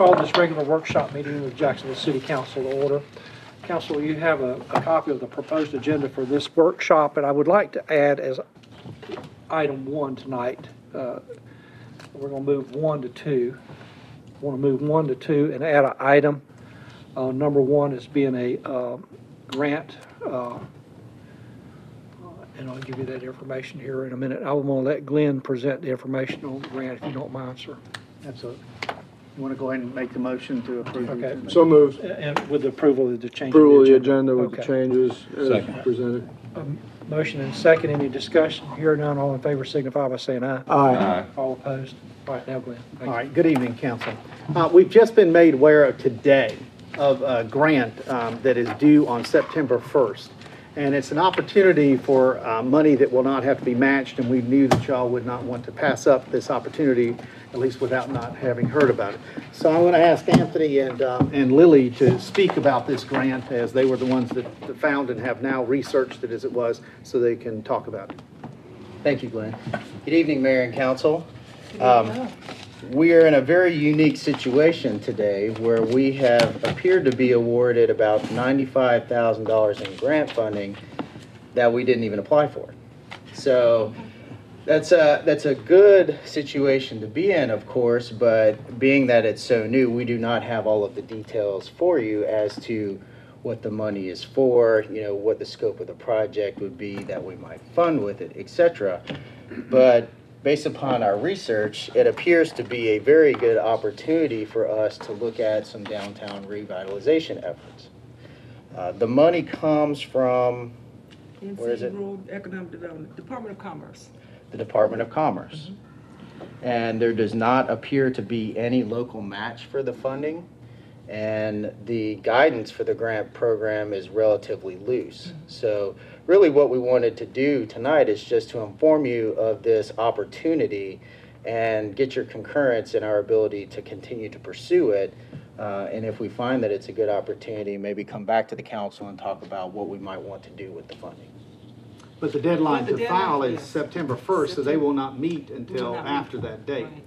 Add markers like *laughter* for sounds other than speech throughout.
call this regular workshop meeting the Jacksonville City Council to order. Council, you have a, a copy of the proposed agenda for this workshop, and I would like to add as item one tonight, uh, we're gonna move one to two. Want to move one to two and add an item. Uh, number one is being a, um, grant, uh, and I'll give you that information here in a minute. I want to let Glenn present the information on the grant, if you don't mind, sir. Absolutely. You want to go ahead and make the motion to approve? the Okay. agenda? So moved. And with the approval of the change. Approval of the agenda with the Okay. changes as Second. presented. Motion and second, any discussion? Hear none, all in favor signify by saying aye. Aye. All opposed? All right, now Glenn. Thank All you. right, good evening, council. Uh, We've just been made aware of today of a grant um, that is due on September 1st. And it's an opportunity for uh, money that will not have to be matched, and we knew that y'all would not want to pass up this opportunity, at least without not having heard about it. So I'm going to ask Anthony and, um, and Lily to speak about this grant, as they were the ones that that found and have now researched it as it was, so they can talk about it. Thank you, Glenn. Good evening, Mayor and Council. Um, We are in a very unique situation today where we have appeared to be awarded about $95,000 in grant funding that we didn't even apply for. So that's a, that's a good situation to be in, of course, but being that it's so new, we do not have all of the details for you as to what the money is for, you know, what the scope of the project would be that we might fund with it, etc. But based upon our research, it appears to be a very good opportunity for us to look at some downtown revitalization efforts. Uh, The money comes from Where is NC it? Rural Economic Development, Department of Commerce. the Department of Commerce. And there does not appear to be any local match for the funding. And the guidance for the grant program is relatively loose. So really what we wanted to do tonight is just to inform you of this opportunity and get your concurrence in our ability to continue to pursue it. Uh, And if we find that it's a good opportunity, maybe come back to the council and talk about what we might want to do with the funding. But the deadline But the to file deadline is is September 1st, so they will not meet until not meet. after that date. Right.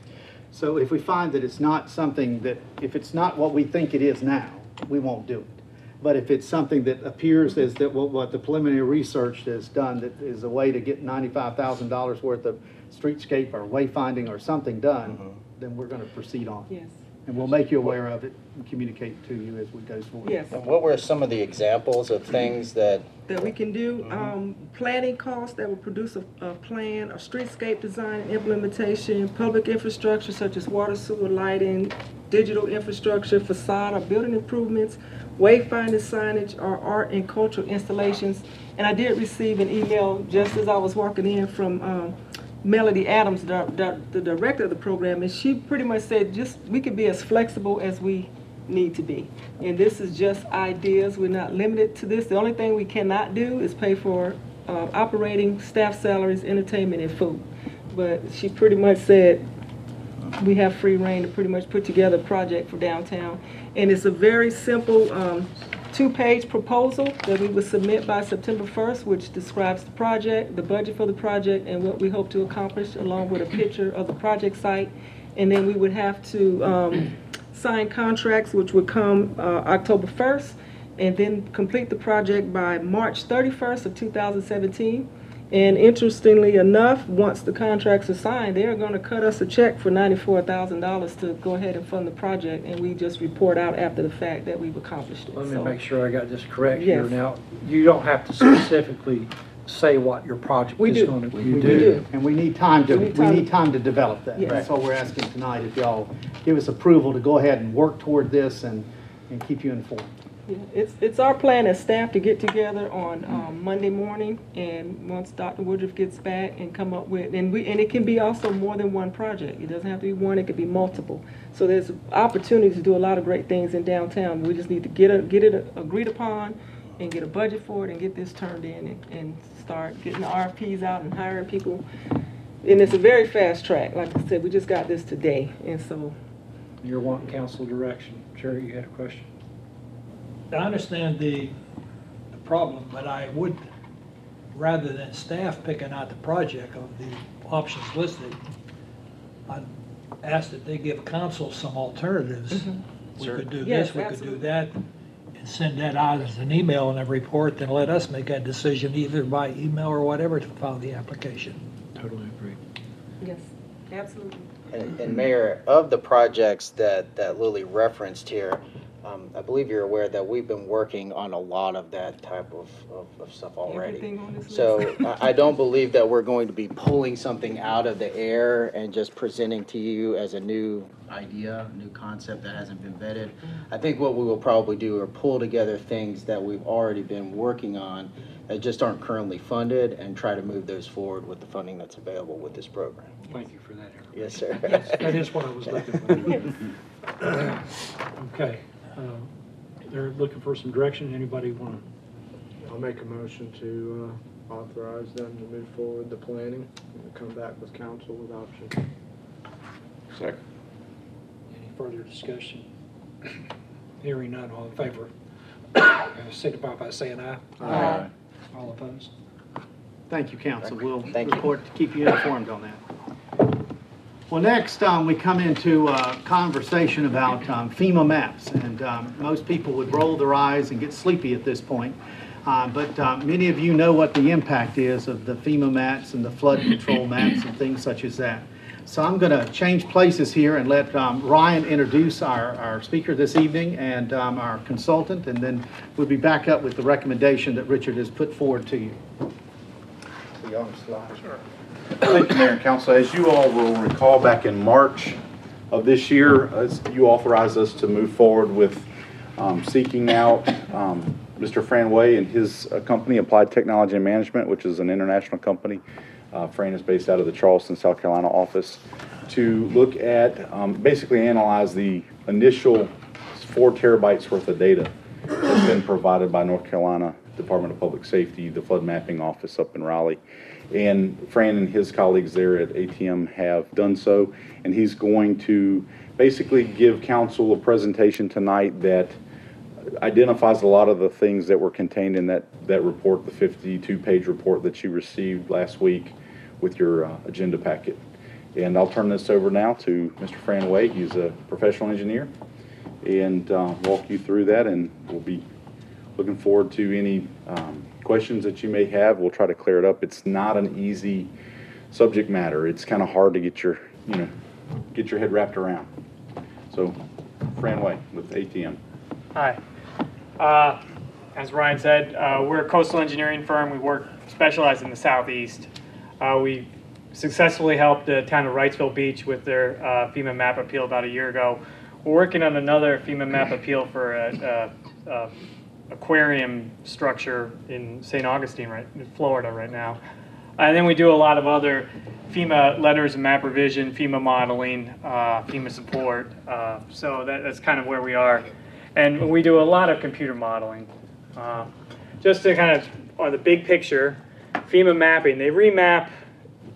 So if we find that it's not something that, if it's not what we think it is now, we won't do it. But if it's something that appears as that what, what the preliminary research has done, that is a way to get ninety-five thousand dollars worth of streetscape or wayfinding or something done, then we're gonna proceed on. Yes, And we'll make you aware of it and communicate to you as we go forward. yes, And what were some of the examples of things that that we can do, um, planning costs that will produce a, a plan, a streetscape design and implementation, public infrastructure such as water, sewer, lighting, digital infrastructure, facade or building improvements, wayfinding signage or art and cultural installations. And I did receive an email just as I was walking in from, um, Melody Adams, the, the, the director of the program, and she pretty much said, just, we can be as flexible as we need to be. And this is just ideas, we're not limited to this. The only thing we cannot do is pay for, uh, operating, staff salaries, entertainment, and food. But she pretty much said, we have free rein to pretty much put together a project for downtown. And it's a very simple, um, two-page proposal that we will submit by September first, which describes the project, the budget for the project, and what we hope to accomplish, along with a picture of the project site. And then we would have to, um, sign contracts, which would come, uh, October first, and then complete the project by March thirty-first of two thousand seventeen. And interestingly enough, once the contracts are signed, they're gonna cut us a check for ninety-four thousand dollars to go ahead and fund the project, and we just report out after the fact that we've accomplished it. Let me So- make sure I got this correct here Yes. now. You don't have to specifically say what your project We is do. going to. We You do. And we need time to, We we need time need to- time to develop that. Yes. That's what we're asking tonight, if y'all give us approval to go ahead and work toward this and, and keep you informed. It's, it's our plan as staff to get together on um, Monday morning, and once Dr. Woodruff gets back and come up with, and we, and it can be also more than one project. It doesn't have to be one, it could be multiple. So there's opportunities to do a lot of great things in downtown. We just need to get it, get it agreed upon and get a budget for it and get this turned in and, and start getting the RFPs out and hiring people. And it's a very fast track. Like I said, we just got this today, and so You're wanting council direction. Jerry, you had a question? I understand the, the problem, but I would, rather than staff picking out the project of the options listed, I'd ask that they give council some alternatives. We could do Mm-hmm. Yes, this, we could do absolutely. that, and send that out as an email and a report, then let us make that decision either by email or whatever to file the application. Totally agree. Yes, absolutely. And and Mayor, of the projects that, that Lily referenced here, um, I believe you're aware that we've been working on a lot of that type of, of, of stuff already. Everything on this list. So I, I don't believe that we're going to be pulling something out of the air and just presenting to you as a new idea, new concept that hasn't been vetted. I think what we will probably do are pull together things that we've already been working on that just aren't currently funded and try to move those forward with the funding that's available with this program. Thank you for that, Eric. Yes, sir. That is what I was looking for. *laughs* Okay, um, they're looking for some direction. Anybody want to? I'll make a motion to uh, authorize them to move forward the planning and come back with council with options. Second. any further discussion? Hearing none, all in favor? Signify by saying aye. Aye. All opposed? Thank you, council. We'll Thank you. report to keep you informed on that. Well, next, um, we come into a conversation about um, FEMA maps, and um, most people would roll their eyes and get sleepy at this point. Uh, But um, many of you know what the impact is of the FEMA maps and the flood control *clears throat* maps and things such as that. So I'm going to change places here and let um, Ryan introduce our, our speaker this evening and um, our consultant, and then we'll be back up with the recommendation that Richard has put forward to you. Thank you, Mayor and Council. As you all will recall, back in March of this year, you authorized us to move forward with um, seeking out um, Mr. Fran Way and his uh, company, Applied Technology and Management, which is an international company. Uh, Fran is based out of the Charleston, South Carolina office, to look at, um, basically analyze the initial four terabytes worth of data that's been provided by North Carolina Department of Public Safety, the flood mapping office up in Raleigh. And Fran and his colleagues there at ATM have done so, and he's going to basically give council a presentation tonight that identifies a lot of the things that were contained in that, that report, the 52-page report that you received last week with your uh, agenda packet. And I'll turn this over now to Mr. Fran Way. He's a professional engineer, and uh, walk you through that, and we'll be looking forward to any um, questions that you may have. We'll try to clear it up. It's not an easy subject matter. It's kind of hard to get your, you know, get your head wrapped around. So, Fran Way with ATM. Hi. Uh, As Ryan said, uh, we're a coastal engineering firm. We work, specialize in the southeast. Uh, We successfully helped the town of Wrightsville Beach with their uh, FEMA map appeal about a year ago. We're working on another FEMA map appeal for a a- a aquarium structure in St. Augustine, right, in Florida right now. And then we do a lot of other FEMA letters and map revision, FEMA modeling, uh, FEMA support. Uh, so that, that's kind of where we are. And we do a lot of computer modeling. Uh, just to kind of, on the big picture, FEMA mapping, they remap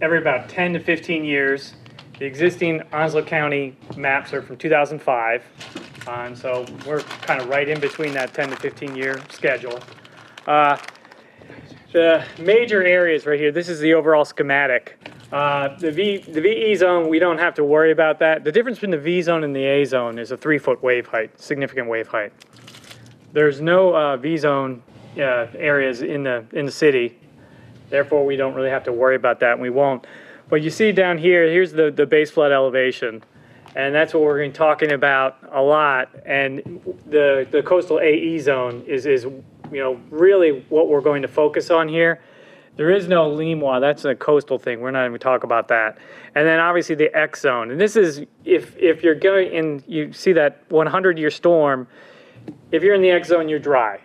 every about 10 to 15 years. The existing Onslow County maps are from 2005. So we're kind of right in between that 10 to 15 year schedule. Uh, the major areas right here, this is the overall schematic. Uh, the V, the VE zone, we don't have to worry about that. The difference between the V zone and the A zone is a three foot wave height, significant wave height. There's no uh, V zone uh, areas in the in the city, therefore we don't really have to worry about that, and we won't. But you see down here, here's the the base flood elevation, and that's what we're going to be talking about a lot. And the the coastal AE zone is is you know really what we're going to focus on here. There is no LiMWA. That's a coastal thing. We're not even talk about that. And then obviously the X zone. And this is if if you're going and you see that 100 year storm, if you're in the X zone, you're dry.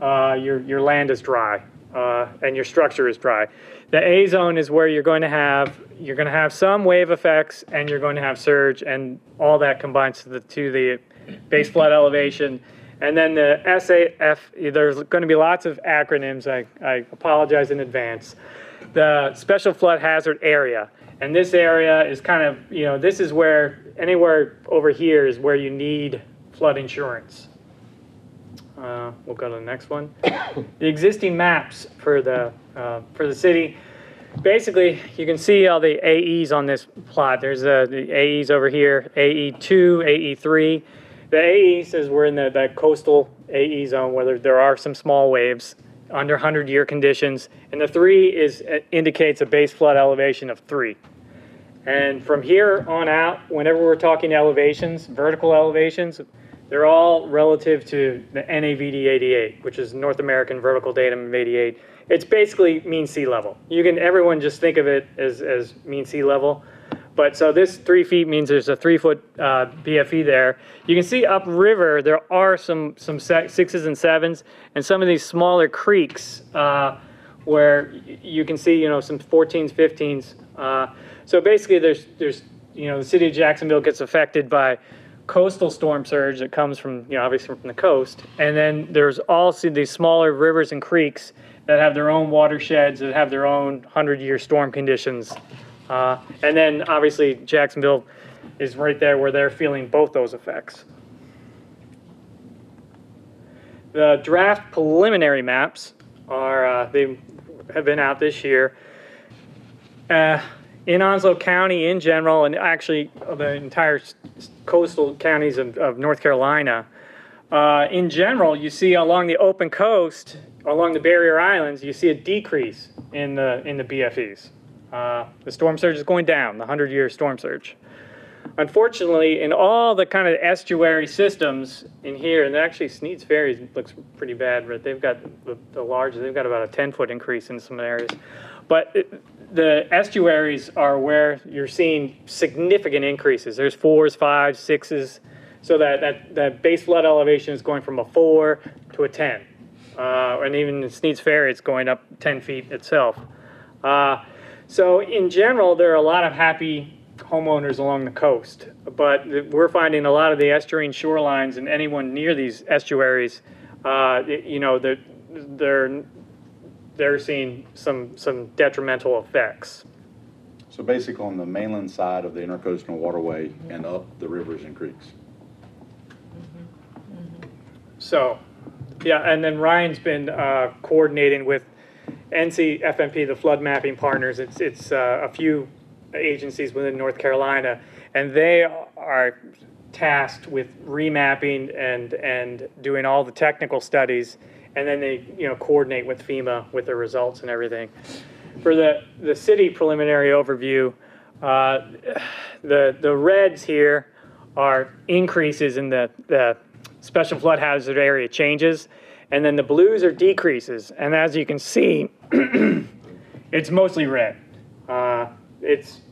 Uh, your your land is dry, uh, and your structure is dry. The A zone is where you're going to have you're going to have some wave effects, and you're going to have surge, and all that combines to the to the base flood elevation. And then the SAF, there's going to be lots of acronyms. I, I apologize in advance. The Special Flood Hazard Area. And this area is kind of, you know, this is where anywhere over here is where you need flood insurance. Uh, we'll go to the next one. the existing maps for the uh, for the city. basically, you can see all the AEs on this plot. There's uh, the AEs over here, E AE2, AE3. The AE says we're in the, the coastal AE zone where there, there are some small waves under 100 year conditions. And the three is uh, indicates a base flood elevation of three. And from here on out, whenever we're talking elevations, vertical elevations, they're all relative to the NAVD 88, which is North American Vertical Datum of 88. It's basically mean sea level. You can, everyone just think of it as, as mean sea level. But so this three feet means there's a three foot uh, BFE there. You can see upriver, there are some, some sixes and sevens and some of these smaller creeks uh, where you can see, you know, some 14s, 15s. Uh, so basically there's, there's, you know, the city of Jacksonville gets affected by coastal storm surge that comes from, you know, obviously from the coast. And then there's also these smaller rivers and creeks that have their own watersheds, that have their own 100 year storm conditions. Uh, and then obviously Jacksonville is right there where they're feeling both those effects. The draft preliminary maps are, uh, they have been out this year. Uh, in Onslow County in general, and actually the entire coastal counties of, of North Carolina, uh, in general, you see along the open coast, along the barrier islands, you see a decrease in the in the BFEs. Uh, the storm surge is going down, the 100-year storm surge. Unfortunately, in all the kind of estuary systems in here, and actually Sneads Ferry looks pretty bad, but they've got the, the large, they've got about a 10-foot increase in some areas. But it, the estuaries are where you're seeing significant increases. There's fours, fives, sixes. So that, that, that base flood elevation is going from a four to a 10. Uh, and even in Sneads Ferry, it's going up 10 feet itself. Uh, so in general, there are a lot of happy homeowners along the coast, but we're finding a lot of the estuarine shorelines and anyone near these estuaries, uh, you know, they're, they're, they're seeing some, some detrimental effects. So basically on the mainland side of the intercoastal waterway and up the rivers and creeks. So, yeah, and then Ryan's been uh, coordinating with NC FMP, the flood mapping partners. It's it's uh, a few agencies within North Carolina, and they are tasked with remapping and and doing all the technical studies, and then they you know coordinate with FEMA with the results and everything. For the the city preliminary overview, uh, the the reds here are increases in the the special flood hazard area changes, and then the blues are decreases. And as you can see, *clears throat* it's mostly red. Uh, it's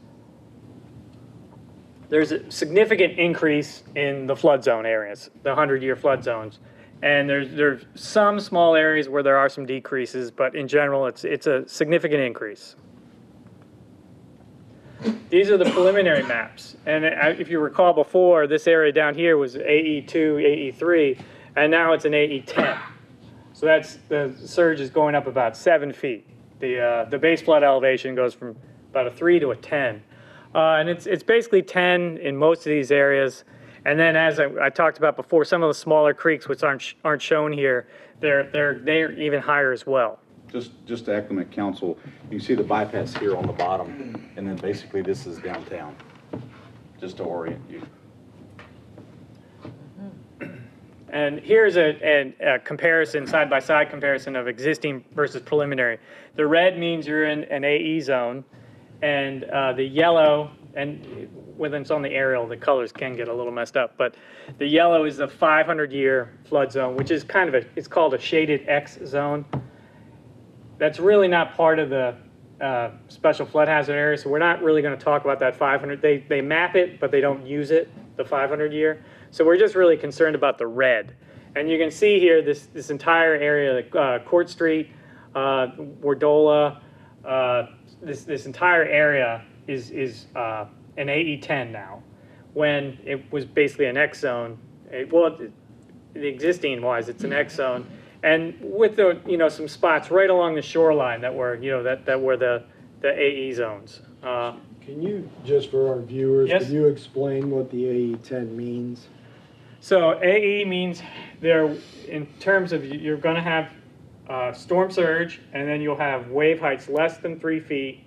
there's a significant increase in the flood zone areas, the 100-year flood zones. And there's there's some small areas where there are some decreases, but in general, it's it's a significant increase. These are the preliminary maps. And if you recall before, this area down here was AE2, AE3, and now it's an AE10. So that's, the surge is going up about seven feet. The, uh, the base flood elevation goes from about a three to a 10. Uh, and it's, it's basically 10 in most of these areas. And then as I, I talked about before, some of the smaller creeks, which aren't, sh- aren't shown here, they're, they're, they're even higher as well. Just, just to acclimate council, you can see the bypass here on the bottom, and then basically this is downtown, just to orient you. And here's a, a, a comparison, side by side comparison of existing versus preliminary. The red means you're in an AE zone, and uh, the yellow, and when it's on the aerial, the colors can get a little messed up, but the yellow is the 500 year flood zone, which is kind of a, it's called a shaded X zone. That's really not part of the uh, special flood hazard area, so we're not really going to talk about that 500. They, they map it, but they don't use it, the 500 year. So we're just really concerned about the red. And you can see here this, this entire area, uh, Court Street, uh, Wardola, uh, this, this entire area is, is uh, an AE10 now, when it was basically an X zone. It- well, the existing wise, it's an X zone. And with the, you know, some spots right along the shoreline that were, you know, that, that were the, the AE zones. Uh, Can you, just for our viewers, Yes. can you explain what the AE10 means? So AE means there, in terms of, you're gonna have uh, storm surge, and then you'll have wave heights less than three feet,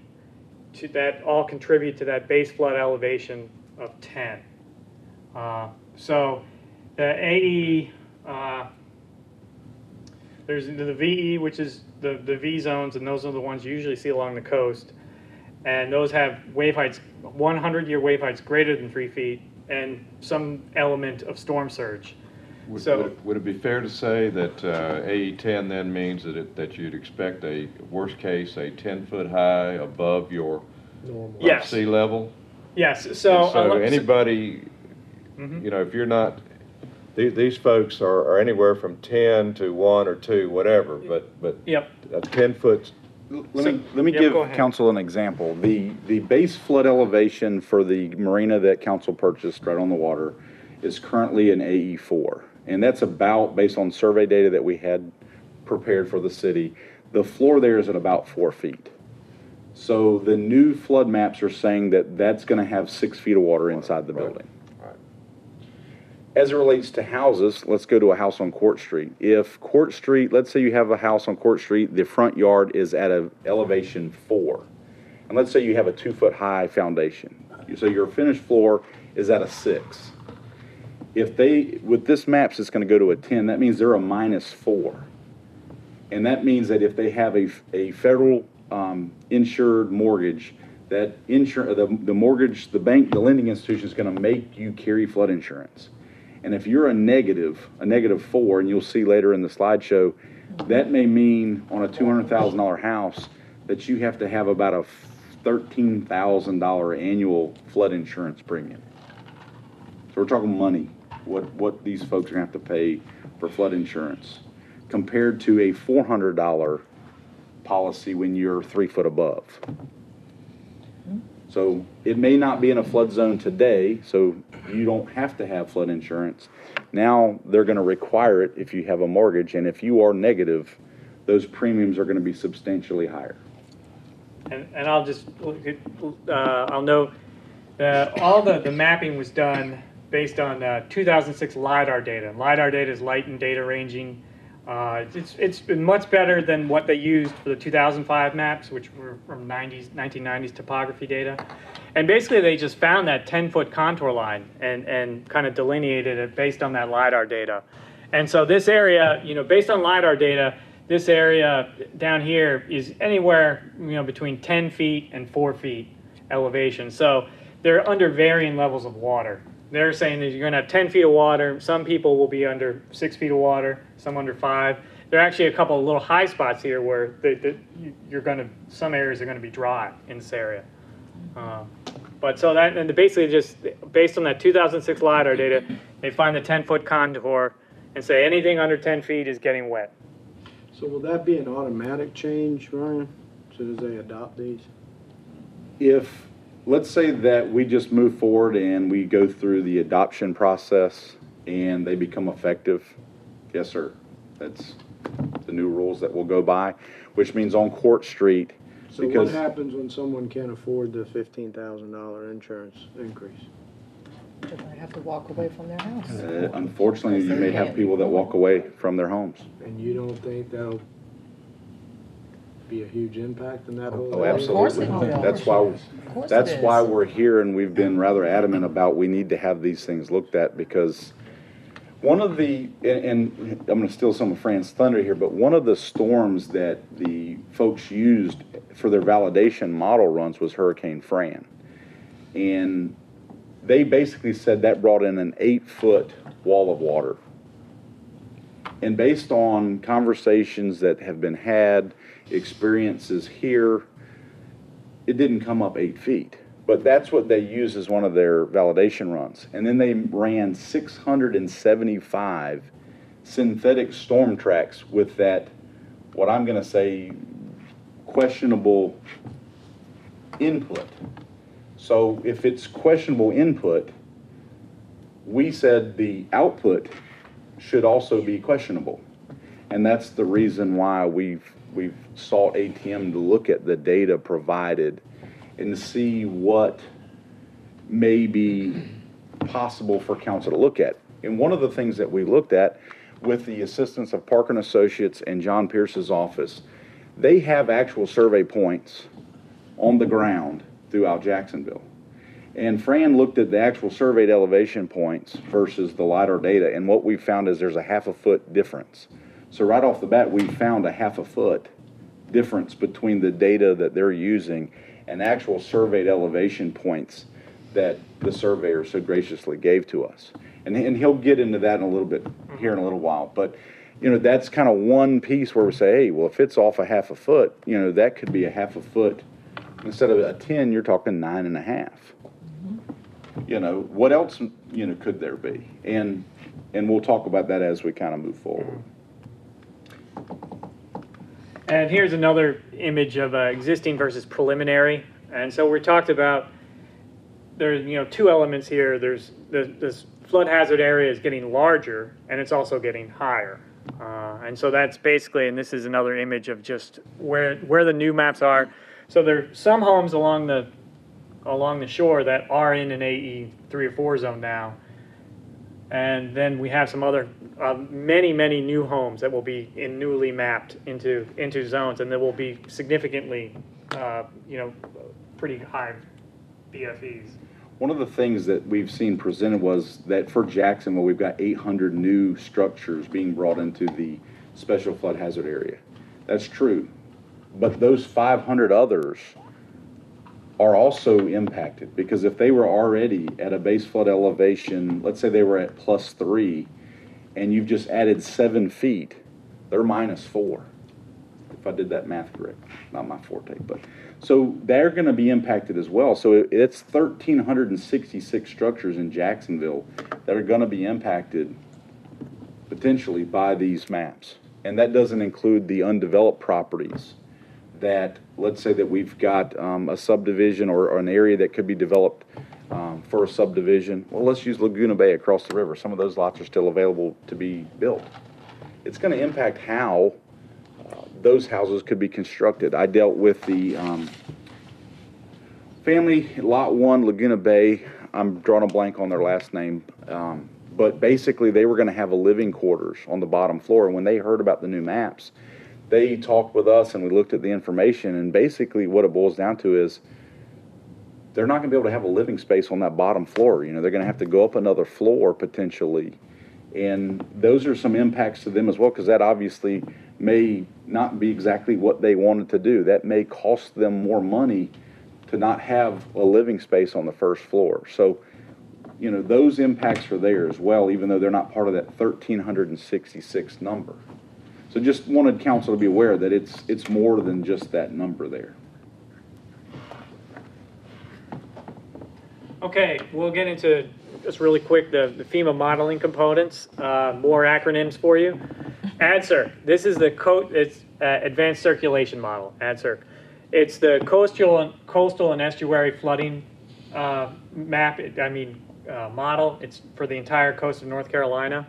to, that all contribute to that base flood elevation of 10. Uh, So the AE, uh, there's the VE, which is the, the V zones, and those are the ones you usually see along the coast. And those have wave heights, 100-year wave heights greater than three feet, and some element of storm surge. Would- So- Would it- would it be fair to say that uh, AE10 then means that it, that you'd expect a, worst case, a 10-foot high above your Normal. Yes. sea level? Yes, so. And So unless- anybody, Mhm. you know, if you're not, these, these folks are, are anywhere from 10 to 1 or 2, whatever, but, but Yep, a 10-foot, Let me, let me Yep, give go ahead. council an example. The, the base flood elevation for the marina that council purchased right on the water is currently an AE four. And that's about, based on survey data that we had prepared for the city, the floor there is at about four feet. So the new flood maps are saying that that's gonna have six feet of water inside the building. Right. As it relates to houses, let's go to a house on Court Street. If Court Street, let's say you have a house on Court Street, the front yard is at an elevation four. And let's say you have a two-foot high foundation. So your finished floor is at a six. If they, with this maps, it's gonna go to a ten, that means they're a minus four. And that means that if they have a, a federal, um, insured mortgage, that insur, the, the mortgage, the bank, the lending institution is gonna make you carry flood insurance. And if you're a negative, a negative four, and you'll see later in the slideshow, that may mean on a two hundred thousand dollar house, that you have to have about a thirteen thousand dollar annual flood insurance premium. So we're talking money, what, what these folks are gonna have to pay for flood insurance, compared to a four hundred dollar policy when you're three foot above. So it may not be in a flood zone today, so you don't have to have flood insurance. Now, they're gonna require it if you have a mortgage, and if you are negative, those premiums are gonna be substantially higher. and, and I'll just, uh, I'll note, that all the, the mapping was done based on, uh, 2006 LiDAR data. LiDAR data is light and data ranging. Uh, it's, it's been much better than what they used for the 2005 maps, which were from 90s, 1990s topography data. And basically, they just found that 10-foot contour line and, and kind of delineated it based on that LiDAR data. And so this area, you know, based on LiDAR data, this area down here is anywhere, you know, between 10 feet and 4 feet elevation. So they're under varying levels of water. They're saying that you're going to have 10 feet of water. Some people will be under 6 feet of water, some under 5. There are actually a couple of little high spots here where the, the, you- you're going to, some areas are going to be dry in this area. Um, But so that, and basically just based on that 2006 LiDAR data, they find the 10-foot contour and say anything under 10 feet is getting wet. So will that be an automatic change, Ryan, as soon as they adopt these? If, let's say that we just move forward and we go through the adoption process and they become effective, yes, sir. That's the new rules that will go by, which means on Court Street, So what Because- happens when someone can't afford the fifteen thousand dollar insurance increase? They're gonna have to walk away from their house. uh, unfortunately, you may have people that walk away from their homes. And you don't think that'll be a huge impact in that oh, whole? Oh, area? course it absolutely. will. That's why, Of course it that's is. why we're here and we've been rather adamant about we need to have these things looked at because one of the, and, and I'm gonna steal some of Fran's thunder here, but one of the storms that the folks used for their validation model runs was Hurricane Fran. And they basically said that brought in an eight-foot wall of water. And based on conversations that have been had, experiences here, it didn't come up eight feet. But that's what they used as one of their validation runs. And then they ran 675 synthetic storm tracks with that, what I'm going to say, questionable input. So if it's questionable input, we said the output should also be questionable. And that's the reason why we've, we've sought ATM to look at the data provided and see what may be possible for council to look at. And one of the things that we looked at with the assistance of Parker and Associates and John Pierce's office, they have actual survey points on the ground throughout Jacksonville. And Fran looked at the actual surveyed elevation points versus the LiDAR data, and what we found is there's a half a foot difference. So right off the bat, we found a half a foot difference between the data that they're using and actual surveyed elevation points that the surveyor so graciously gave to us. And, and he'll get into that in a little bit mm-hmm. here in a little while, but, you know, that's kind of one piece where we say, hey, well, if it's off a half a foot, you know, that could be a half a foot. Instead of a ten, you're talking nine and a half. Mm-hmm. You know, what else, you know, could there be? And, and we'll talk about that as we kind of move forward. And here's another image of uh, existing versus preliminary. And so we talked about there's you know two elements here. There's the, this flood hazard area is getting larger and it's also getting higher. Uh, and so that's basically, and this is another image of just where where the new maps are. So there are some homes along the along the shore that are in an AE three or four zone now. And then we have some other, uh, many, many new homes that will be in newly mapped into, into zones, and there will be significantly, uh, you know, pretty high BFEs. One of the things that we've seen presented was that for Jacksonville, we've got 800 new structures being brought into the special flood hazard area. That's true. But those 500 others are also impacted because if they were already at a base flood elevation, let's say they were at plus three, and you've just added seven feet, they're minus four. If I did that math correct, not my forte, but, so they're gonna be impacted as well. So it's thirteen hundred and sixty-six structures in Jacksonville that are gonna be impacted potentially by these maps. And that doesn't include the undeveloped properties that, let's say that we've got um, a subdivision or, or an area that could be developed um, for a subdivision. Well, let's use Laguna Bay across the river. Some of those lots are still available to be built. It's going to impact how uh, those houses could be constructed. I dealt with the um, family lot one, Laguna Bay. I'm drawing a blank on their last name. Um, but basically, they were going to have a living quarters on the bottom floor. And when they heard about the new maps, they talked with us and we looked at the information. And basically, what it boils down to is they're not going to be able to have a living space on that bottom floor. You know, they're going to have to go up another floor potentially. And those are some impacts to them as well, because that obviously may not be exactly what they wanted to do. That may cost them more money to not have a living space on the first floor. So, you know, those impacts are there as well, even though they're not part of that thirteen hundred and sixty-six number. So just wanted council to be aware that it's, it's more than just that number there. Okay, we'll get into, just really quick, the the FEMA modeling components, uh, more acronyms for you. ADCIRC, this is the co, it's uh, Advanced Circulation Model, ADCIRC. It's the coastal, and coastal and estuary flooding uh, map, I mean, uh, model. It's for the entire coast of North Carolina.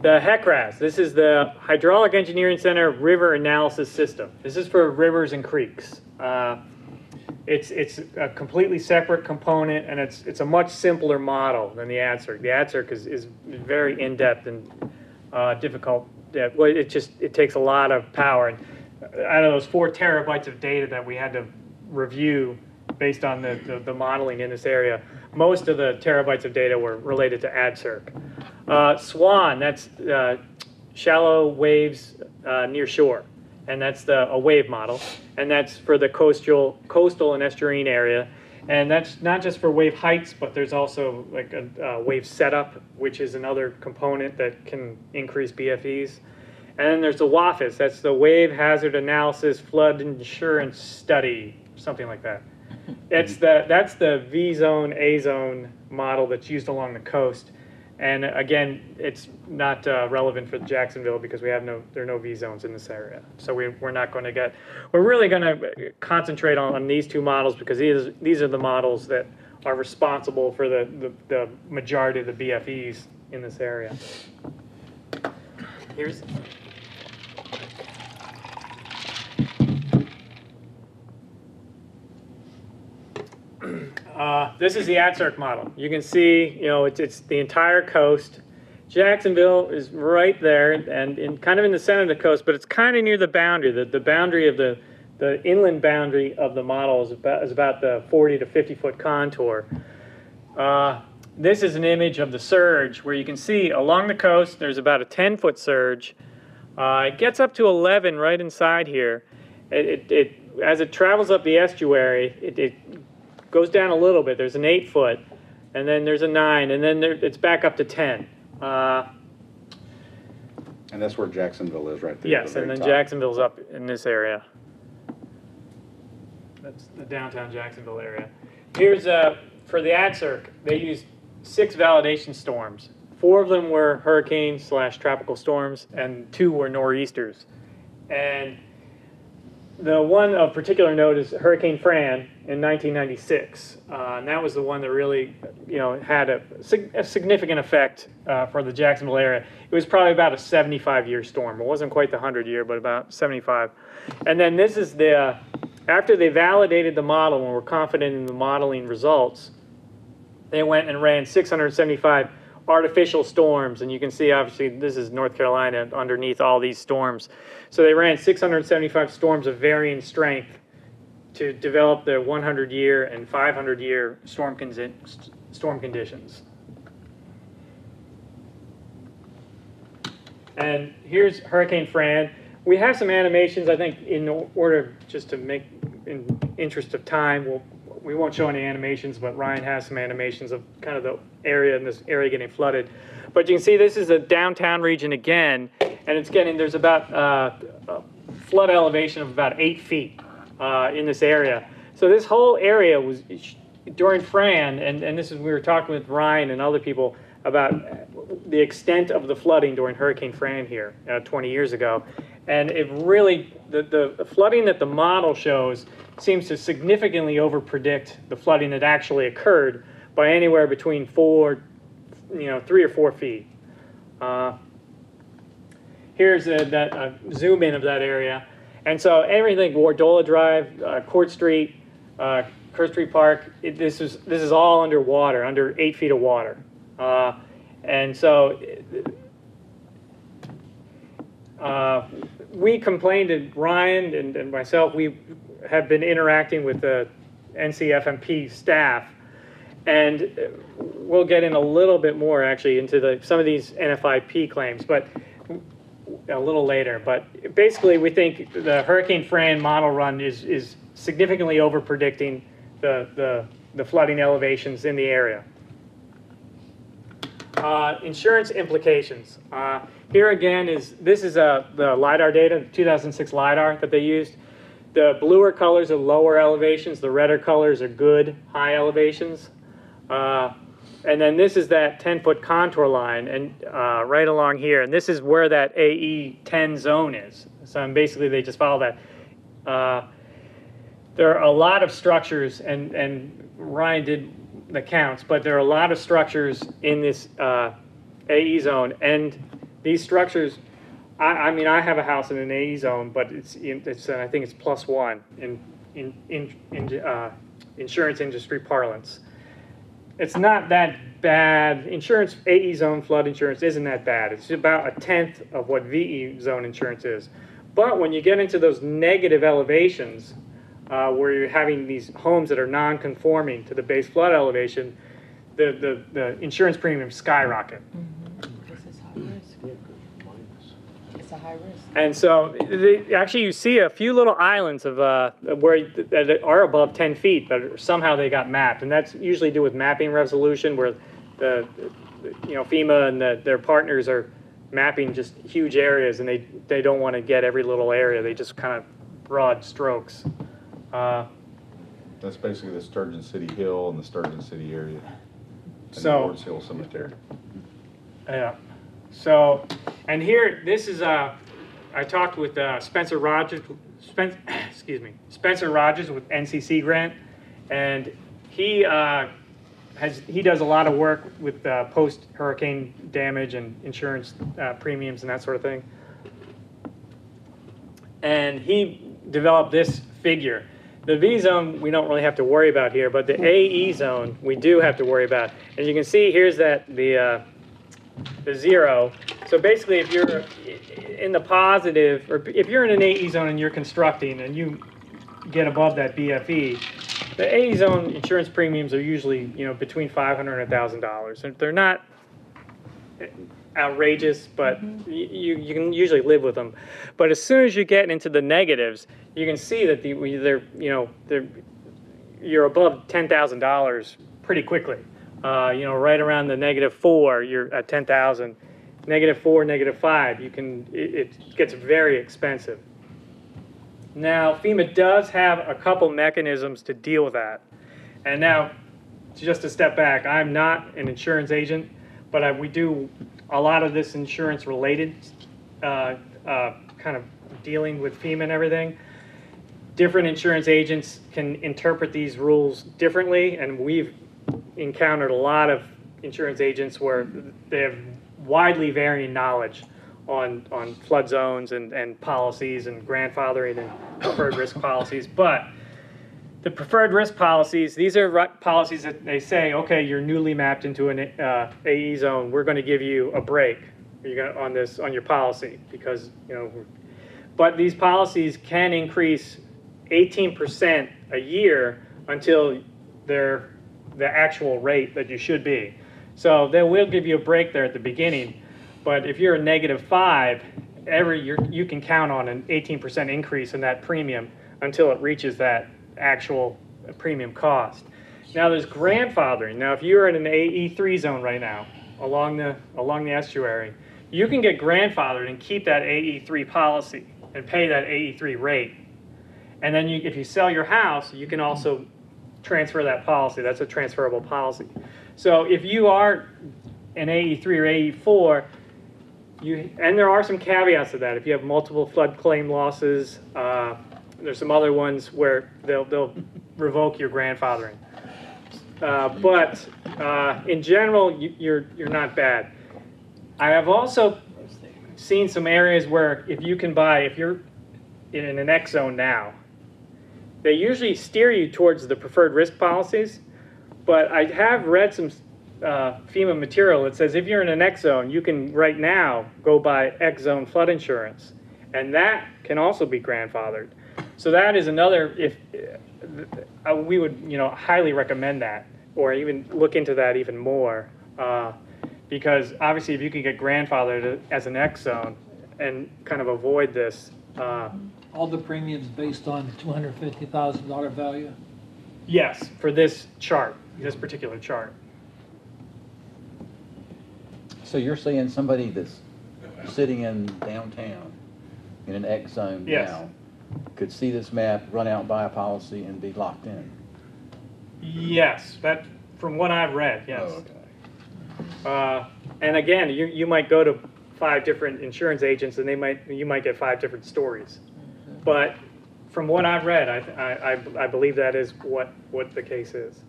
The HECRAS, this is the Hydraulic Engineering Center River Analysis System. This is for rivers and creeks. Uh, it's, it's a completely separate component, and it's, it's a much simpler model than the AdCirc. The AdCirc is, is very in-depth and uh, difficult. Yeah, well, it just, it takes a lot of power. And out of those four terabytes of data that we had to review based on the, the, the modeling in this area, most of the terabytes of data were related to AdCirc. Uh, SWAN, that's uh, shallow waves uh, near shore. And that's the a wave model, and that's for the coastal coastal and estuarine area, and that's not just for wave heights, but there's also like a, uh wave setup, which is another component that can increase BFEs, and then there's the WHAFIS, that's the Wave Hazard Analysis Flood Insurance Study, something like that. *laughs* It's the that's the V zone A zone model that's used along the coast. And again, it's not uh, relevant for Jacksonville because we have no, there are no V zones in this area. So we, we're not going to get, we're really going to concentrate on, on these two models because these, these are the models that are responsible for the, the, the majority of the BFEs in this area. Here's, Uh, this is the AdCirc model. You can see, you know, it's, it's the entire coast. Jacksonville is right there and in kind of in the center of the coast, but it's kind of near the boundary, the, the boundary of the, the inland boundary of the model is about, is about the 40 to 50 foot contour. Uh, this is an image of the surge where you can see along the coast there's about a 10 foot surge. Uh, it gets up to 11 right inside here. It, it, it as it travels up the estuary, it, it goes down a little bit. There's an 8 foot, and then there's a 9, and then there, it's back up to 10. Uh, And that's where Jacksonville is right there. at Yes, the and then top. Jacksonville's up in this area. That's the downtown Jacksonville area. Here's, uh, for the AdCirc, they used six validation storms. Four of them were hurricanes slash tropical storms, and two were nor'easters. And the one of particular note is Hurricane Fran in 1996. Uh, and that was the one that really, you know, had a, a significant effect uh, for the Jacksonville area. It was probably about a 75 year storm. It wasn't quite the 100 year, but about 75. And then this is the, uh, after they validated the model and were confident in the modeling results, they went and ran 675 artificial storms. And you can see, obviously, this is North Carolina underneath all these storms. So they ran 675 storms of varying strength to develop the 100 year and 500 year storm, consi- storm conditions. And here's Hurricane Fran. We have some animations, I think, in order just to make, in interest of time, we'll, we won't show any animations, but Ryan has some animations of kind of the area and this area getting flooded. But you can see this is a downtown region again, and it's getting, there's about uh, a flood elevation of about eight feet uh, in this area. So this whole area was, during Fran, and, and this is, we were talking with Ryan and other people about the extent of the flooding during Hurricane Fran here uh, 20 years ago. And it really, the, the flooding that the model shows seems to significantly overpredict the flooding that actually occurred by anywhere between four, you know, three or four feet. Uh, here's a, that uh, zoom in of that area. And so everything, Wardola Drive, uh, Court Street, uh, Kerr Street Park, it, this is this is all underwater, under eight feet of water. Uh, and so uh, we complained and Ryan and, and myself, we have been interacting with the NCFMP staff. And we'll get in a little bit more actually into the, some of these NFIP claims, but a little later. But basically, we think the Hurricane Fran model run is, is significantly over predicting the, the, the flooding elevations in the area. Uh, insurance implications. Uh, here again is, this is uh, the LiDAR data, 2006 LiDAR that they used. The bluer colors are lower elevations, the redder colors are good high elevations. Uh, and then this is that 10 foot contour line and uh, right along here. And this is where that AE 10 zone is. So basically they just follow that. Uh, there are a lot of structures and, and Ryan did the counts, but there are a lot of structures in this uh, AE zone. And these structures, I, I mean, I have a house in an AE zone, but it's, it's uh, I think it's plus one in, in, in, in uh, insurance industry parlance it's not that bad. Insurance, AE zone flood insurance isn't that bad. It's about a tenth of what VE zone insurance is. But when you get into those negative elevations, uh, where you're having these homes that are non-conforming to the base flood elevation, the, the, the insurance premiums skyrocket. This is high risk. It's a high risk. And so, they, actually, you see a few little islands of uh, where that are above 10 feet, but somehow they got mapped, and that's usually due with mapping resolution, where the, you know, FEMA and the, their partners are mapping just huge areas, and they they don't want to get every little area. They just kind of broad strokes. Uh, That's basically the Sturgeon City Hill and the Sturgeon City area. And the So- Lord's Hill Cemetery. Yeah. So, and here, this is, uh, I talked with, uh, Spencer Rogers, *coughs* excuse me, Spencer Rogers with NC Sea Grant, and he, uh, has, he does a lot of work with, uh, post-hurricane damage and insurance, uh, premiums and that sort of thing. And he developed this figure. The V zone, we don't really have to worry about here, but the AE zone, we do have to worry about. And you can see, here's that, the, uh, the zero. So basically, if you're in the positive, or if you're in an AE zone and you're constructing and you get above that BFE, the AE zone insurance premiums are usually, you know, between five hundred and a thousand dollars. And they're not outrageous, but y- you, you can usually live with them. But as soon as you get into the negatives, you can see that the, they're, you know, they're, you're above ten thousand dollars pretty quickly. Uh, you know, right around the negative four, you're at ten thousand. Negative four, negative five, you can, it, it gets very expensive. Now, FEMA does have a couple mechanisms to deal with that. And now, just to step back, I'm not an insurance agent, but I, we do a lot of this insurance related, uh, uh, kind of dealing with FEMA and everything. Different insurance agents can interpret these rules differently, and we've encountered a lot of insurance agents where they have widely varying knowledge on, on flood zones and, and policies and grandfathering and preferred risk policies. But the preferred risk policies, these are policies that they say, okay, you're newly mapped into an uh, AE zone. We're going to give you a break. You're on this on your policy because you know. But these policies can increase 18% a year until they're the actual rate that you should be. So they will give you a break there at the beginning. But if you're a negative five, every year you can count on an 18% increase in that premium until it reaches that actual premium cost. Now there's grandfathering. Now if you're in an AE3 zone right now along the along the estuary, you can get grandfathered and keep that AE3 policy and pay that AE3 rate. And then you, if you sell your house, you can also transfer that policy. That's a transferable policy. So if you are an AE3 or AE4, you, and there are some caveats to that. If you have multiple flood claim losses, uh, there's some other ones where they'll, they'll revoke your grandfathering. Uh, but uh, in general, you, you're, you're not bad. I have also seen some areas where if you can buy, if you're in an X zone now, they usually steer you towards the preferred risk policies. But I have read some uh, FEMA material that says if you're in an X zone, you can right now go buy X zone flood insurance, and that can also be grandfathered. So that is another. If uh, we would, you know, highly recommend that, or even look into that even more, uh, because obviously if you can get grandfathered as an X zone and kind of avoid this. Uh, All the premiums based on $250,000 value? Yes, for this chart, this particular chart. So you're saying somebody that's sitting in downtown in an X zone Yes. now could see this map, run out, buy a policy and be locked in? Yes, that, from what I've read, yes. Oh, okay. Uh, and again, you, you might go to five different insurance agents and they might, you might get five different stories. But from what I've read, I, I, I- believe that is what, what the case is.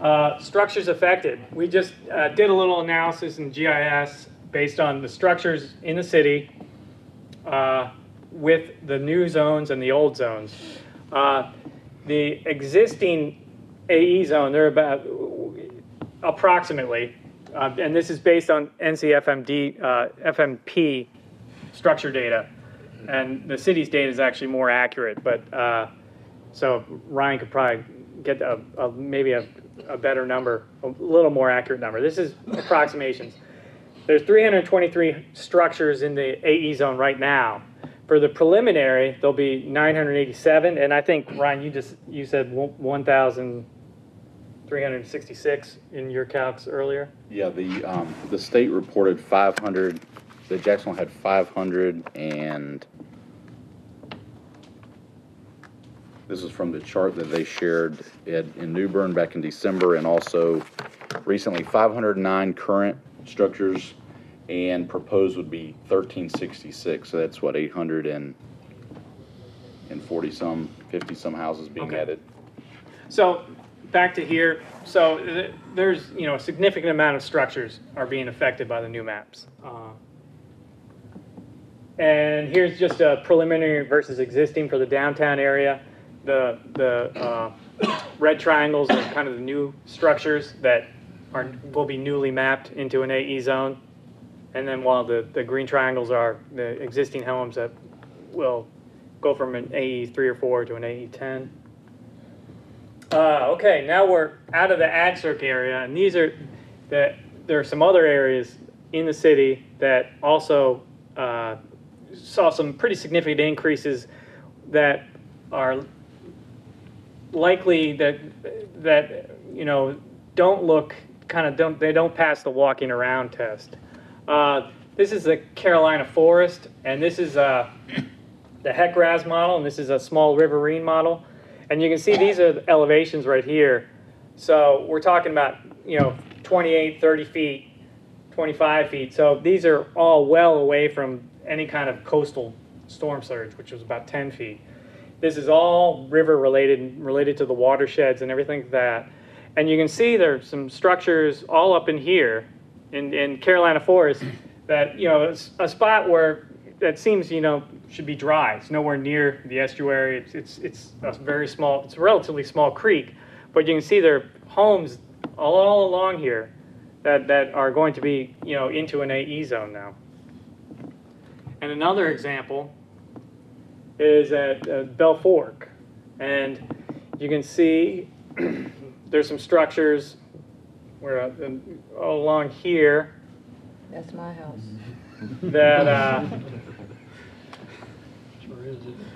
Uh, structures affected. We just uh, did a little analysis in GIS based on the structures in the city uh, with the new zones and the old zones. Uh, the existing AE zone, they're about approximately, uh, and this is based on NCFMD, uh, FMP structure data. And the city's data is actually more accurate, but uh, so Ryan could probably get a, a maybe a, a, better number, a little more accurate number. This is approximations. There's 323 structures in the AE zone right now. For the preliminary, there'll be 987, and I think Ryan, you just you said 1,000. 366 in your calcs earlier? Yeah, the, um, the state reported five hundred, the Jacksonville had five hundred and this is from the chart that they shared at, in New Bern back in December and also recently, five hundred and nine current structures and proposed would be thirteen sixty-six, so that's what, eight hundred and and forty some, fifty some houses being Okay. added. So back to here, so th- there's, you know, a significant amount of structures are being affected by the new maps. Uh, And here's just a preliminary versus existing for the downtown area. The, the uh, *coughs* red triangles are kind of the new structures that are, will be newly mapped into an AE zone. And then while the, the green triangles are the existing homes that will go from an AE three or four to an AE ten. Uh, okay, now we're out of the AdCirc area, and these are the, there are some other areas in the city that also uh, saw some pretty significant increases that are likely that that you know don't look kind of don't they don't pass the walking around test. Uh, this is the Carolina forest, and this is uh, the HEC-RAS model, and this is a small riverine model. And you can see these are the elevations right here. So we're talking about, you know, 28, 30 feet, 25 feet. So these are all well away from any kind of coastal storm surge, which was about 10 feet. This is all river related, related to the watersheds and everything like that. And you can see there's some structures all up in here in, in Carolina Forest that, you know, it's a spot where that seems, you know, should be dry. It's nowhere near the estuary. It's, it's, it's a very small, it's a relatively small creek, but you can see there are homes all, all along here that, that are going to be, you know, into an AE zone now. And another example is at uh, Bell Fork. And you can see *clears throat* there's some structures where, uh, all along here That's my house. that, uh, *laughs*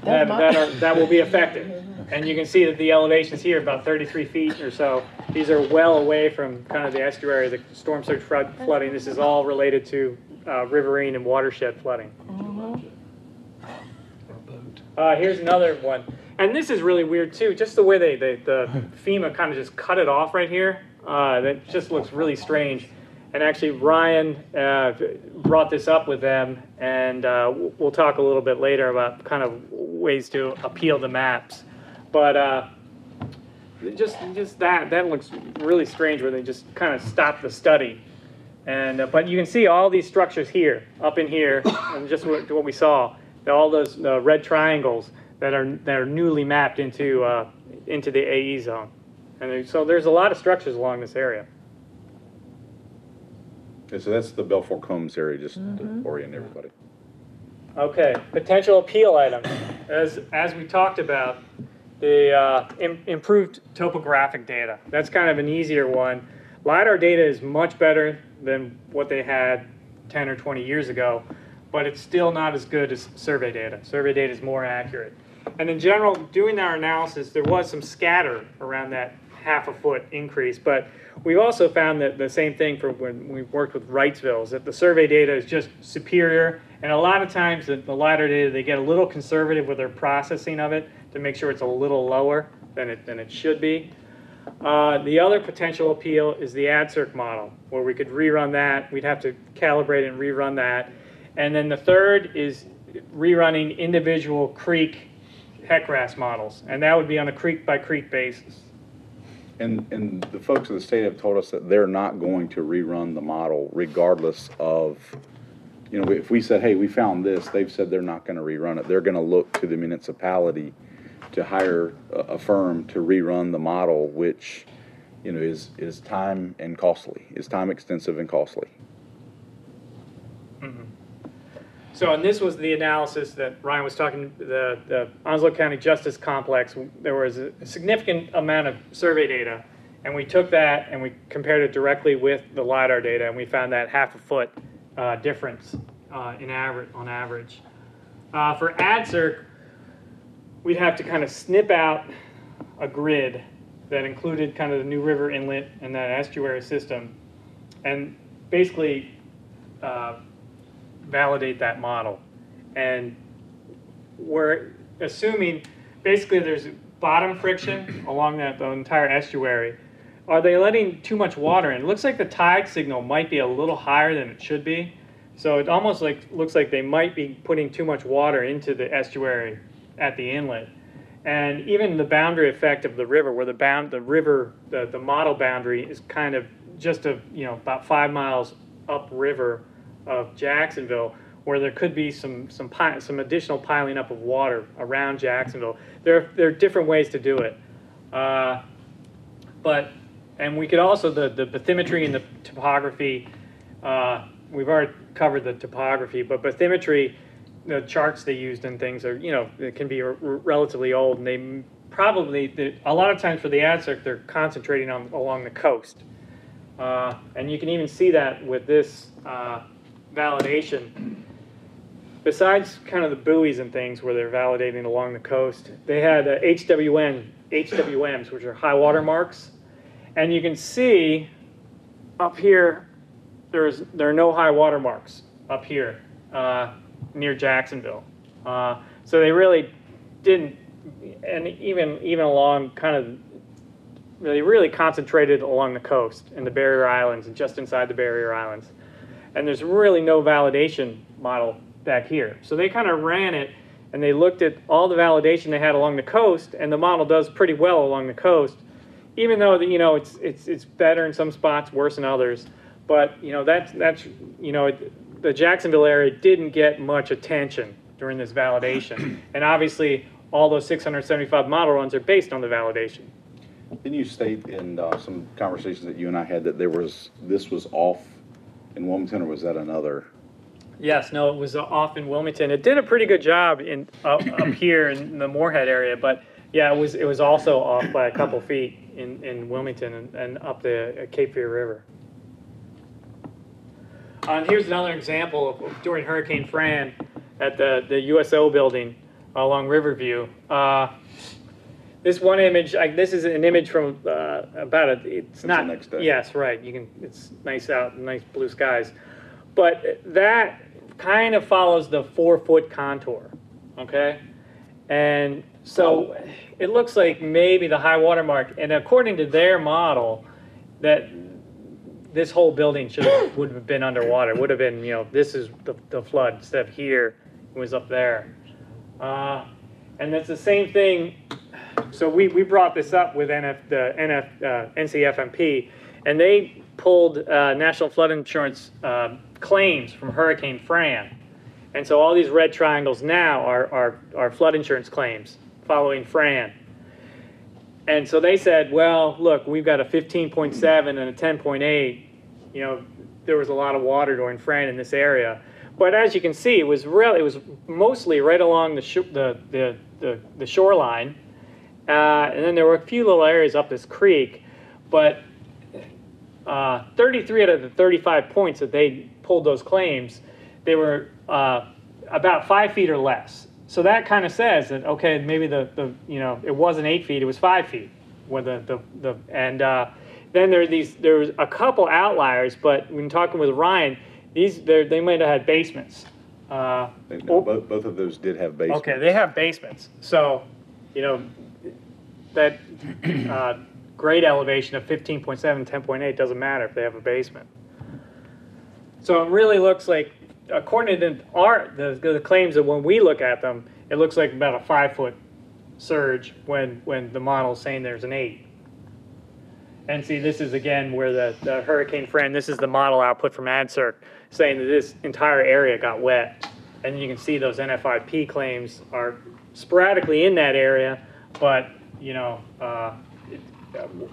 that, that, are, that will be affected. *laughs* And you can see that the elevations here, about 33 feet or so, these are well away from kind of the estuary, the storm surge flood, flooding. This is all related to uh, riverine and watershed flooding. Uh, here's another one. And this is really weird too, just the way they, they the *laughs* FEMA kind of just cut it off right here. Uh, that just looks really strange. And actually, Ryan uh, brought this up with them, and uh, we'll talk a little bit later about kind of ways to appeal the maps. But uh, just just that that looks really strange, where they just kind of stop the study. And uh, but you can see all these structures here, up in here, *coughs* and just what, what we saw, all those uh, red triangles that are that are newly mapped into uh, into the AE zone. And so there's a lot of structures along this area. Okay, so that's the Bell Fork Combs area, just to orient everybody. Okay, potential appeal items. As, as we talked about, the uh, im- improved topographic data. That's kind of an easier one. LiDAR data is much better than what they had 10 or 20 years ago, but it's still not as good as survey data. Survey data is more accurate. And in general, doing our analysis, there was some scatter around that half a foot increase, but we've also found that the same thing for when we've worked with Wrightsville, is that the survey data is just superior. And a lot of times, the, the LiDAR data, they get a little conservative with their processing of it to make sure it's a little lower than it, than it should be. Uh, the other potential appeal is the AdCirc model, where we could rerun that. We'd have to calibrate and rerun that. And then the third is rerunning individual creek HEC-RAS models, and that would be on a creek by creek basis. And, and the folks of the state have told us that they're not going to rerun the model regardless of, you know, if we said, hey, we found this, they've said they're not gonna rerun it. They're gonna look to the municipality to hire a, a firm to rerun the model, which, you know, is, is time and costly, is time extensive and costly. Mm-hmm. So, and this was the analysis that Ryan was talking, the, the Onslow County Justice Complex, there was a significant amount of survey data. And we took that and we compared it directly with the LiDAR data, and we found that half a foot uh, difference uh, in average, on average. Uh, for AdCirc, we'd have to kind of snip out a grid that included kind of the New River Inlet and that estuary system, and basically uh, validate that model. And we're assuming, basically, there's bottom friction *clears throat* along that the entire estuary. Are they letting too much water in? It looks like the tide signal might be a little higher than it should be. So it almost like looks like they might be putting too much water into the estuary at the inlet. And even the boundary effect of the river, where the bound the river, the, the model boundary is kind of just a you know about five miles upriver of Jacksonville, where there could be some some some additional piling up of water around Jacksonville. There there are different ways to do it, uh, but and we could also the the bathymetry and the topography uh, we've already covered the topography, but bathymetry, the charts they used and things are, you know, it can be relatively old, and they probably, a lot of times for the AdCirc, they're concentrating on, along the coast. Uh, And you can even see that with this uh, validation. Besides kind of the buoys and things where they're validating along the coast, they had uh, HWN, HWMs, which are high water marks. And you can see up here, there's, there are no high water marks up here uh, near Jacksonville. Uh, So they really didn't, and even, even along kind of, they really concentrated along the coast in the barrier islands and just inside the barrier islands. And there's really no validation model back here. So they kind of ran it and they looked at all the validation they had along the coast and the model does pretty well along the coast even though you know it's it's it's better in some spots, worse in others. But you know that's that's you know it, the Jacksonville area didn't get much attention during this validation, *clears throat* and obviously all those 675 model runs are based on the validation. Didn't you state in uh, some conversations that you and I had that there was, this was off in Wilmington, or was that another? Yes, no, it was off in Wilmington. It did a pretty good job in up, up *coughs* here in the Morehead area, but yeah, it was it was also off by a couple feet in, in Wilmington and, and up the uh, Cape Fear River. Uh, and here's another example of of during Hurricane Fran at the, the USO building along Riverview. Uh, this one image, I, this is an image from uh, about a, it's the not. next day. Yes, right. You can. It's nice out, nice blue skies, but that kind of follows the four foot contour. Okay, and so it looks like maybe the high water mark, and according to their model, that this whole building should have, would have been underwater. Would have been, you know, this is the, the flood instead of here, it was up there. Uh, and that's the same thing. So we, we brought this up with NF, the NF, uh, NCFMP, and they pulled uh, National Flood Insurance uh, claims from Hurricane Fran. And so all these red triangles now are, are, are flood insurance claims following Fran. And so they said, well, look, we've got a 15.7 and a 10.8. You know, there was a lot of water during Fran in this area. But as you can see, it was really, it was mostly right along the, the, the, the, the shoreline. Uh, and then there were a few little areas up this creek. But uh, 33 out of the 35 points that they pulled those claims, they were uh, about five feet or less. So that kind of says that okay, maybe the, the you know it wasn't eight feet, it was five feet. When the the, the and uh, then there are these there's a couple outliers, but when talking with Ryan, these they might have had basements. Uh, no, Both, both of those did have basements. Okay, they have basements, so, you know, that *clears throat* uh, grade elevation of 15.7, 10.8 doesn't matter if they have a basement. So it really looks like, according to our, the, the claims that when we look at them, it looks like about a five-foot surge when, when the model's saying there's an eight. And see, this is again where the, the Hurricane Fran, this is the model output from AdCirc, saying that this entire area got wet. And you can see those NFIP claims are sporadically in that area, but, you know, uh, it-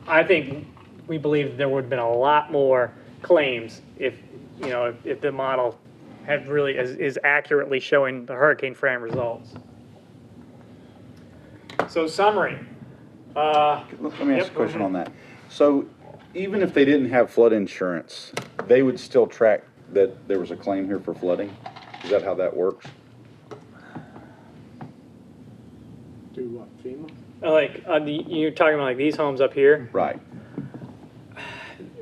I think, we believe there would have been a lot more claims if, you know, if- if the model had really, is, is accurately showing the Hurricane Fran results. So summary. Uh, Let let me ask Yep, a question on that. So even if they didn't have flood insurance, they would still track that there was a claim here for flooding? Is that how that works? Do what, FEMA? Like, uh, the, you're talking about like these homes up here? Right.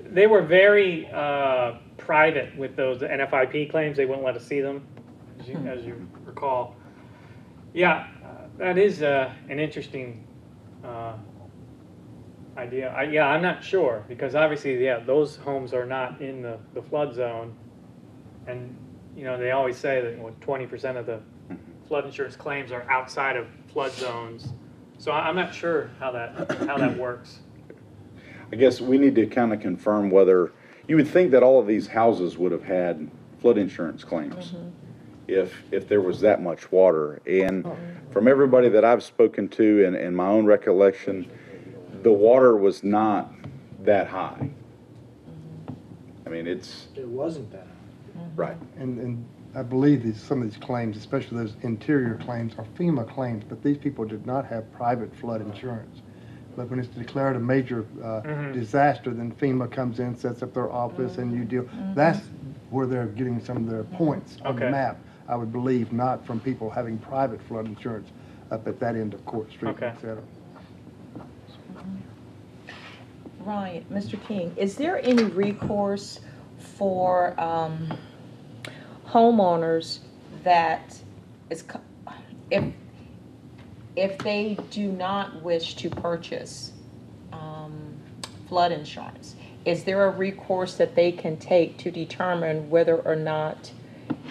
They were very uh, private with those NFIP claims. They wouldn't let us see them, as you, as you recall. Yeah, uh, that is uh, an interesting uh, idea. I, yeah, I'm not sure because obviously, yeah, those homes are not in the, the flood zone, and you know they always say that what 20% of the flood insurance claims are outside of flood zones. So I- I'm not sure how that how that works. I guess we need to kind of confirm whether, you would think that all of these houses would have had flood insurance claims mm-hmm. if, if there was that much water. And oh. from everybody that I've spoken to and, and my own recollection, the water was not that high. Mm-hmm. I mean, it's, It wasn't that. High. Mm-hmm. Right. And, and I believe these, some of these claims, especially those interior claims, are FEMA claims, but these people did not have private flood insurance. But when it's declared a major uh, Mhm. disaster, then FEMA comes in, sets up their office, and you deal, that's where they're getting some of their points on the map, I would believe, not from people having private flood insurance up at that end of Court Street, Okay. et cetera. Right, Mr. King, is there any recourse for um, homeowners that is, if, if they do not wish to purchase um, flood insurance, is there a recourse that they can take to determine whether or not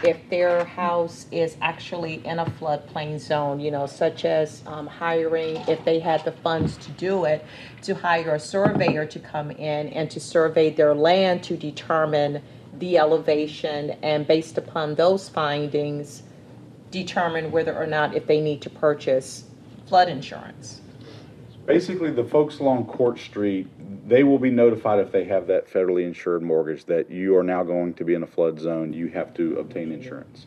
if their house is actually in a floodplain zone, you know, such as um, hiring, if they had the funds to do it, to hire a surveyor to come in and to survey their land to determine the elevation and based upon those findings, determine whether or not if they need to purchase flood insurance. Basically, the folks along Court Street, they will be notified if they have that federally insured mortgage that you are now going to be in a flood zone, you have to obtain insurance.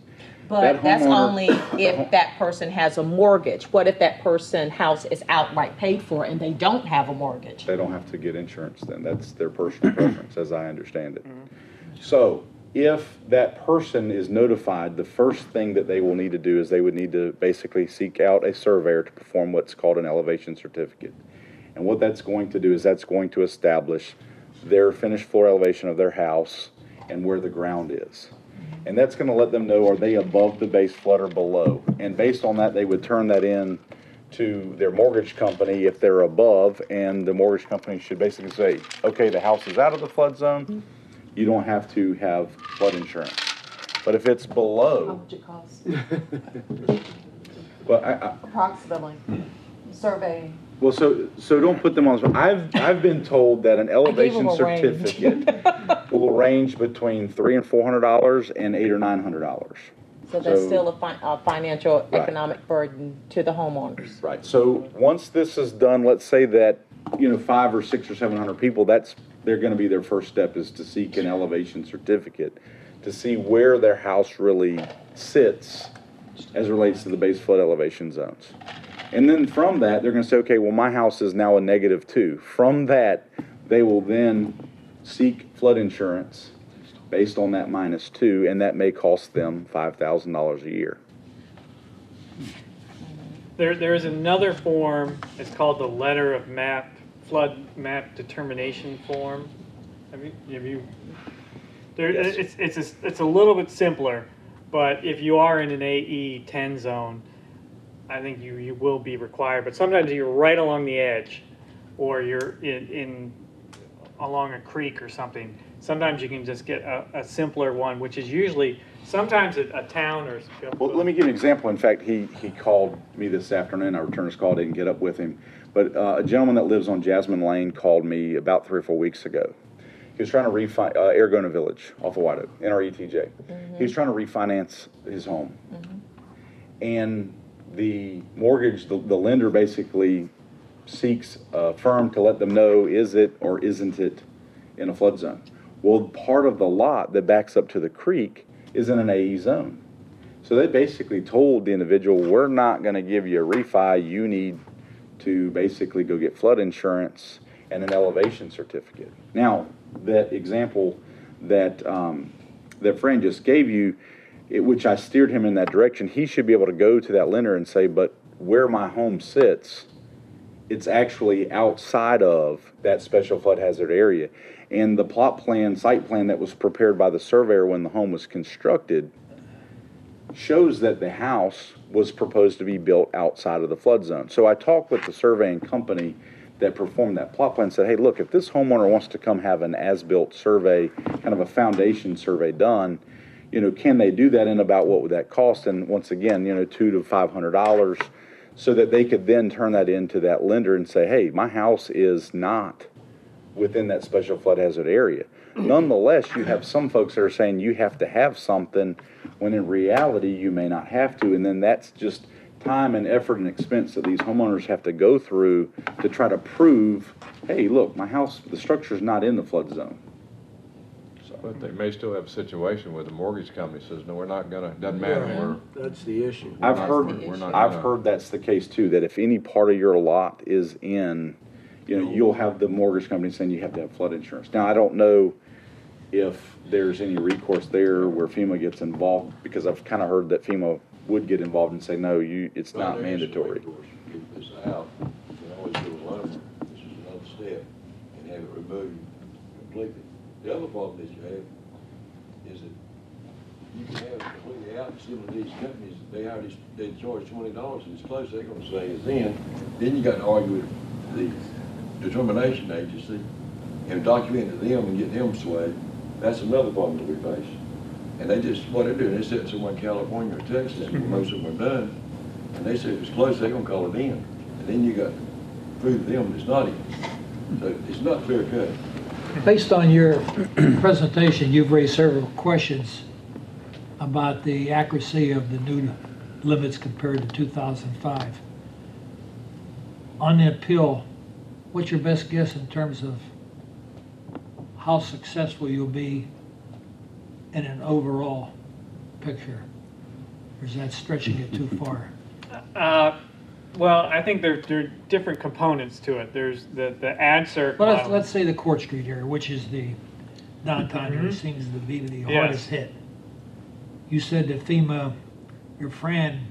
But That that's only *coughs* if that person has a mortgage. What if that person house is outright paid for and they don't have a mortgage? They don't have to get insurance then, that's their personal preference, as I understand it. Mm-hmm. So, if that person is notified, the first thing that they will need to do is they would need to basically seek out a surveyor to perform what's called an elevation certificate. And what that's going to do is that's going to establish their finished floor elevation of their house and where the ground is. And that's gonna let them know, are they above the base flood or below? And based on that, they would turn that in to their mortgage company if they're above, and the mortgage company should basically say, okay, the house is out of the flood zone, you don't have to have flood insurance. But if it's below, much it cost? but *laughs* I, I, Approximately, hmm. surveying. well, so, so don't put them on, the spot. I've, I've been told that an elevation a range. certificate *laughs* will range between three and four hundred dollars and eight or nine hundred dollars. So that's So- still a fi- a financial, Right. economic burden to the homeowners. Right, so once this is done, let's say that, you know, five or six or seven hundred people, that's, they're gonna be their first step is to seek an elevation certificate to see where their house really sits as relates to the base flood elevation zones. And then from that, they're gonna say, okay, well, my house is now a negative two. From that, they will then seek flood insurance based on that minus two, and that may cost them five thousand dollars a year. There, there is another form, it's called the letter of map, flood map determination form. Have you, have you, there, Yes. it's, it's, a- it's a little bit simpler, but if you are in an AE ten zone, I think you, you will be required, but sometimes you're right along the edge, or you're in, in, along a creek or something. Sometimes you can just get a, a simpler one, which is usually, sometimes a, a town or. Well, let me give you an example. In fact, he, he called me this afternoon. I returned his call, didn't get up with him. But uh, a gentleman that lives on Jasmine Lane called me about three or four weeks ago. He was trying to refi, uh, Aragona Village off of White Oak, NRETJ. He was trying to refinance his home. And the mortgage, the, the lender basically seeks a firm to let them know, is it or isn't it in a flood zone? Well, part of the lot that backs up to the creek is in an AE zone. So they basically told the individual, we're not gonna give you a refi, you need to basically go get flood insurance and an elevation certificate. Now, that example that, um, that friend just gave you, it, which I steered him in that direction, he should be able to go to that lender and say, but where my home sits, it's actually outside of that special flood hazard area. And the plot plan, site plan that was prepared by the surveyor when the home was constructed shows that the house was proposed to be built outside of the flood zone. So I talked with the surveying company that performed that plot plan, and said, hey, look, if this homeowner wants to come have an as-built survey, kind of a foundation survey done, you know, can they do that and about what would that cost? And once again, you know, two to five hundred dollars, so that they could then turn that into that lender and say, hey, my house is not within that special flood hazard area. Nonetheless, you have some folks that are saying you have to have something, when in reality, you may not have to, and then that's just time and effort and expense that these homeowners have to go through to try to prove, hey, look, my house, the structure's not in the flood zone. so. But they may still have a situation where the mortgage company says, no, we're not gonna, doesn't matter, we're. That's the issue. I've not- heard, we're not I've gonna- heard that's the case too, that if any part of your lot is in, you know, you'll have the mortgage company saying you have to have flood insurance. Now, I don't know if there's any recourse there where FEMA gets involved, because I've kind of heard that FEMA would get involved and say, no, you, it's not Well, there is a mandatory. recourse. If it's out, you can always go to LOMA, this is another step, and have it removed completely. The other problem that you have is that you can have it completely out, and some of these companies, they already, they charge twenty dollars, and it's close, they're gonna say it's in. Then you got to argue with the determination agency and document to them and get them swayed. That's another problem that we face. And they just, what they're doing, they sit in California or Texas, where most of them are done, and they say if it's close, they're gonna call it in. And then you got prove to them it's not in. So it's not clear cut. Based on your *clears throat* presentation, you've raised several questions about the accuracy of the new limits compared to 2005. On the appeal, what's your best guess in terms of how successful you'll be in an overall picture? Or is that stretching it too far? Uh, Well, I think there, there are different components to it. There's the, the AdCirc. Let's, let's say the Court Street area, which is the downtown area, Mhm. seems to be the Yes. hardest hit. You said that FEMA, your friend,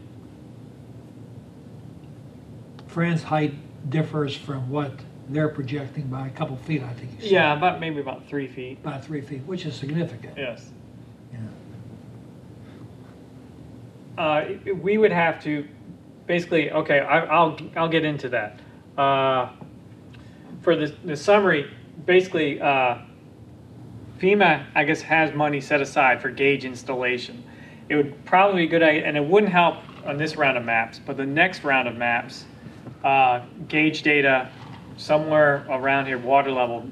Fran's height differs from what they're projecting by a couple feet, I think you said. Yeah, about, maybe about three feet, About three feet, which is significant. yes. Yeah. Uh, we would have to, basically, okay, I, I'll, I'll get into that. Uh, for the, the summary, basically, uh, FEMA, I guess, has money set aside for gauge installation. It would probably be a good, idea, and it wouldn't help on this round of maps, but the next round of maps, uh, gauge data somewhere around here, water level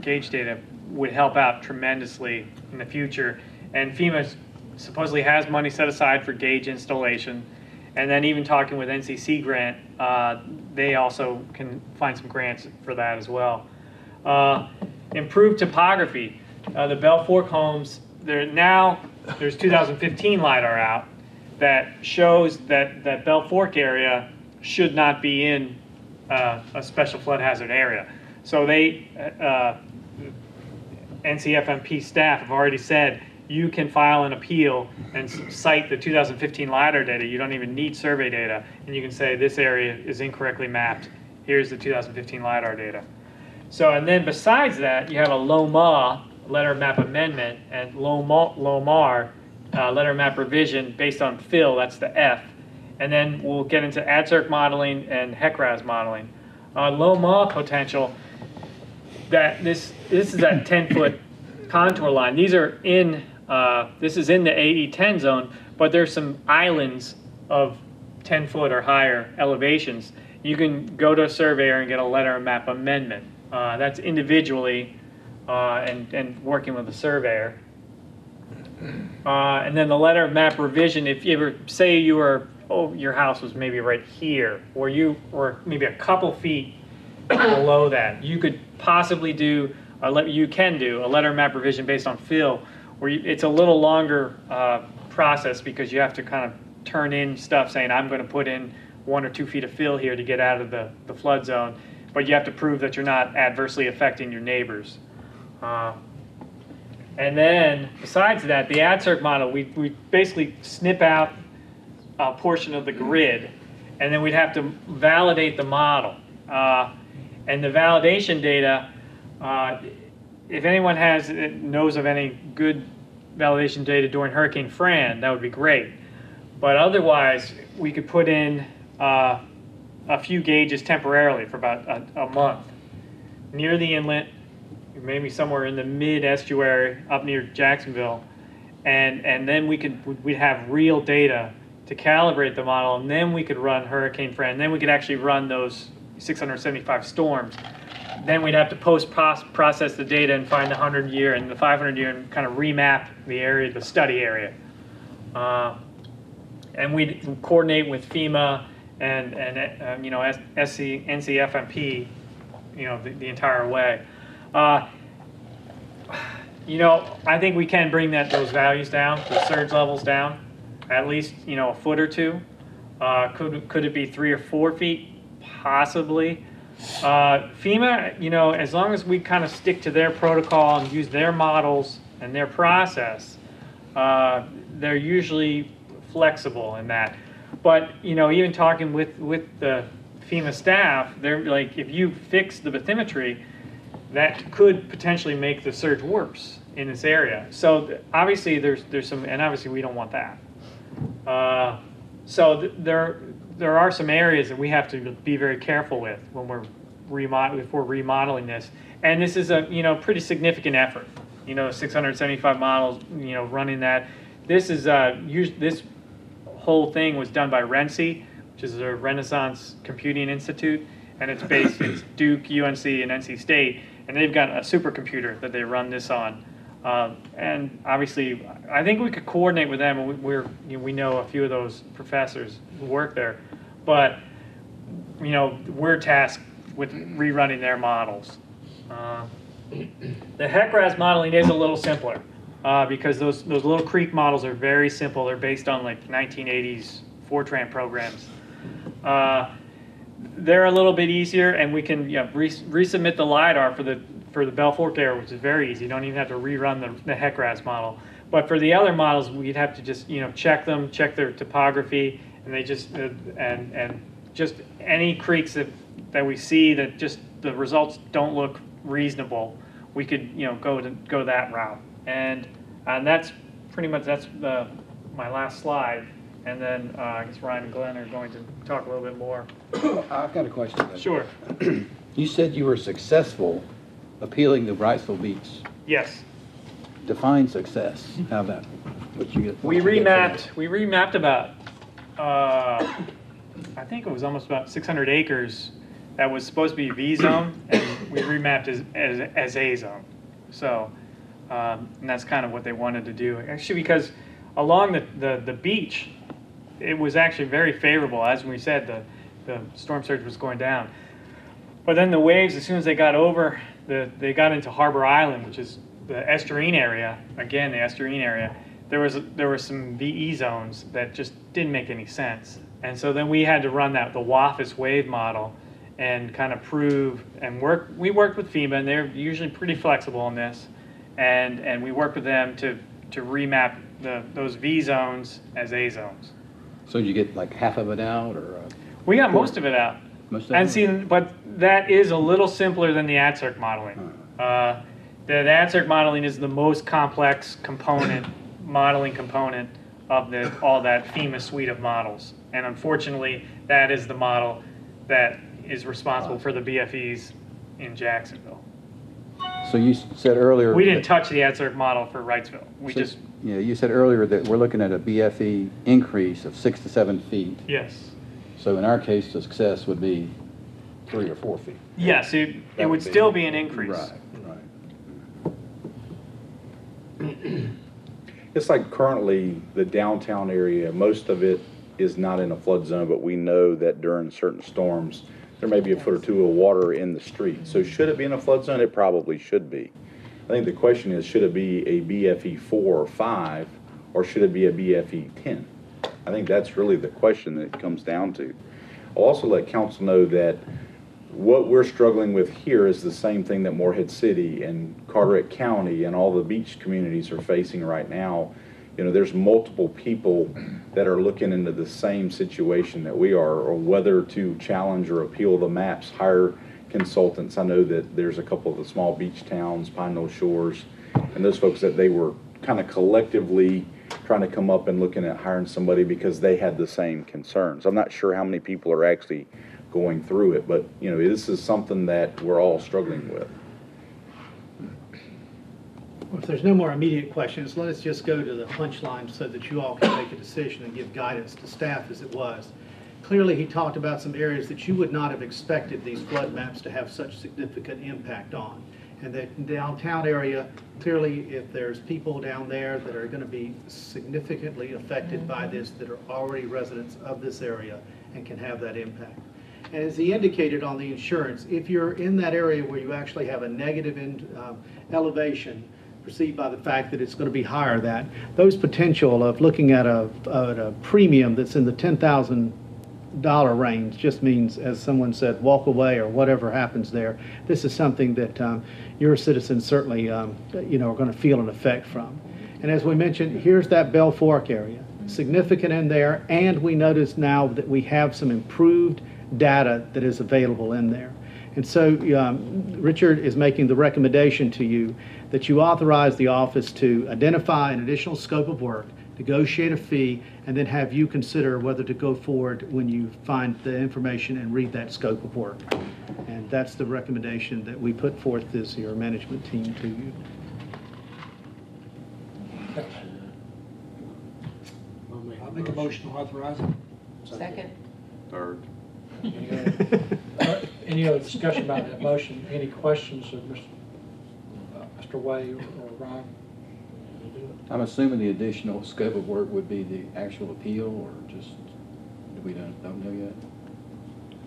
gauge data would help out tremendously in the future. And FEMA supposedly has money set aside for gauge installation. And then even talking with NC Sea Grant, uh, they also can find some grants for that as well. Uh, improved topography. Uh, the Bell Fork homes, there now, there's 2015 LiDAR out that shows that that Bell Fork area should not be in uh, a special flood hazard area. So they, uh, NCFMP staff have already said, you can file an appeal and cite the 2015 LiDAR data. You don't even need survey data. And you can say, this area is incorrectly mapped. Here's the 2015 LiDAR data. So, and then besides that, you have a LOMA, letter map amendment, and LOMA, LOMAR, uh, letter map revision based on fill, that's the F. And then we'll get into AdCirc modeling and HECRAS modeling. Uh, LOMA potential, that this, this is that 10-foot contour line. These are in, uh, this is in the AE 10 zone, but there's some islands of 10 foot or higher elevations. You can go to a surveyor and get a letter of map amendment. Uh, that's individually uh, and, and working with a surveyor. Uh, and then the letter of map revision, if you ever say you were, oh, your house was maybe right here, or you, or maybe a couple feet *coughs* below that, you could possibly do, a le- you can do a letter map revision based on fill, where you, it's a little longer uh, process because you have to kind of turn in stuff saying, I'm going to put in one or two feet of fill here to get out of the, the flood zone, but you have to prove that you're not adversely affecting your neighbors. Uh, and then, besides that, the AdCirc model, we, we basically snip out a portion of the grid, and then we'd have to validate the model. Uh, and the validation data, uh, if anyone has knows of any good validation data during Hurricane Fran, that would be great. But otherwise, we could put in uh, a few gauges temporarily for about a, a month near the inlet, maybe somewhere in the mid estuary up near Jacksonville, and and then we could we'd have real data to calibrate the model, and then we could run Hurricane Fran, and then we could actually run those 675 storms. Then we'd have to post process the data and find the 100 year and the 500 year and kind of remap the area, the study area. Uh, and we'd coordinate with FEMA and and um, you know SC, NCFMP, you know the, the entire way. Uh, You know, I think we can bring that, those values down, the surge levels down, at least, you know, a foot or two. Uh, could, could it be three or four feet? Possibly. Uh, FEMA, you know, as long as we kind of stick to their protocol and use their models and their process, uh, they're usually flexible in that. But, you know, even talking with, with the FEMA staff, they're like, if you fix the bathymetry, that could potentially make the surge worse in this area. So obviously, there's, there's some, and obviously, we don't want that. Uh, So th- there, there are some areas that we have to be very careful with when we're remodel, if we're remodeling this. And this is a, you know, pretty significant effort. You know, 675 models, you know, running that. This is, uh, this whole thing was done by RENCI, which is a Renaissance Computing Institute, and it's based, it's Duke, UNC, and NC State, and they've got a supercomputer that they run this on. Um, and obviously, I think we could coordinate with them, we- we're, you know, we know a few of those professors who work there, but, you know, we're tasked with rerunning their models. Uh, The HECRAS modeling is a little simpler, uh, because those, those little creek models are very simple. They're based on like 1980s Fortran programs. Uh, They're a little bit easier, and we can, you know, re- resubmit the LiDAR for the, for the Bell Fork area, which is very easy. You don't even have to rerun the, the HECRAS model. But for the other models, we'd have to just, you know, check them, check their topography, and they just, uh, and, and just any creeks that, that we see that just, the results don't look reasonable, we could, you know, go to, go that route. And, and that's pretty much, that's the, my last slide. And then, uh, I guess Ryan and Glenn are going to talk a little bit more. *coughs* I've got a question. then. Sure, *clears throat* You said you were successful appealing the Wrightsville Beach. yes. Define success. How about, what you get? We you get for remapped, we remapped about, uh, I think it was almost about six hundred acres that was supposed to be V zone, and we remapped as, as, as A zone. So, um, and that's kind of what they wanted to do. Actually, because along the, the, the beach, it was actually very favorable, as we said, the, the storm surge was going down. But then the waves, as soon as they got over, the, they got into Harbor Island, which is the estuarine area, again, the estuarine area, there was, there were some VE zones that just didn't make any sense. And so then we had to run that, the WHAFIS wave model and kind of prove and work, we worked with FEMA and they're usually pretty flexible on this. And, and we worked with them to, to remap the, those V zones as A zones. So you get like half of it out or? uh, We got most of it out. Most of And it? see, but that is a little simpler than the AdCirc modeling. Uh, The the modeling is the most complex component, *coughs* modeling component of the, all that FEMA suite of models. And unfortunately, that is the model that is responsible for the BFEs in Jacksonville. So you said earlier. We didn't that- touch the AdCirc model for Wrightsville. We so- just, Yeah, you said earlier that we're looking at a BFE increase of six to seven feet. yes. So in our case, the success would be three or four feet. Yes, it, it That would would be- still be an increase. Right, right. It's like currently, the downtown area, most of it is not in a flood zone, but we know that during certain storms, there may be a foot or two of water in the street. So should it be in a flood zone? It probably should be. I think the question is, should it be a BFE four or five, or should it be a BFE ten? I think that's really the question that it comes down to. I'll also let council know that what we're struggling with here is the same thing that Morehead City and Carteret County and all the beach communities are facing right now. You know, there's multiple people that are looking into the same situation that we are, or whether to challenge or appeal the maps, hire consultants. I know that there's a couple of the small beach towns, Pine Knoll Shores, and those folks that they were kind of collectively trying to come up and looking at hiring somebody because they had the same concerns. I'm not sure how many people are actually going through it, but, you know, this is something that we're all struggling with. Well, If there's no more immediate questions, let us just go to the punchline so that you all can make a decision and give guidance to staff as it was. Clearly, he talked about some areas that you would not have expected these flood maps to have such significant impact on. And that downtown area, clearly, if there's people down there that are gonna be significantly affected by this, that are already residents of this area and can have that impact. As he indicated on the insurance, if you're in that area where you actually have a negative in, um, elevation, perceived by the fact that it's going to be higher, that those potential of looking at a, a premium that's in the $10,000 range just means, as someone said, walk away or whatever happens there. This is something that um, your citizens certainly, um, you know, are going to feel an effect from. And as we mentioned, here's that Bell Fork area, significant in there, and we notice now that we have some improved data that is available in there. And so um, Richard is making the recommendation to you that you authorize the office to identify an additional scope of work, negotiate a fee, and then have you consider whether to go forward when you find the information and read that scope of work. And that's the recommendation that we put forth as your management team to you. I'll make a motion to authorize it. Second? Third. Any other- uh, Any other discussion about that motion? Any questions of Mr. uh, Mr. Way or or Ryan? I'm assuming the additional scope of work would be the actual appeal, or just, do we don't, don't know yet?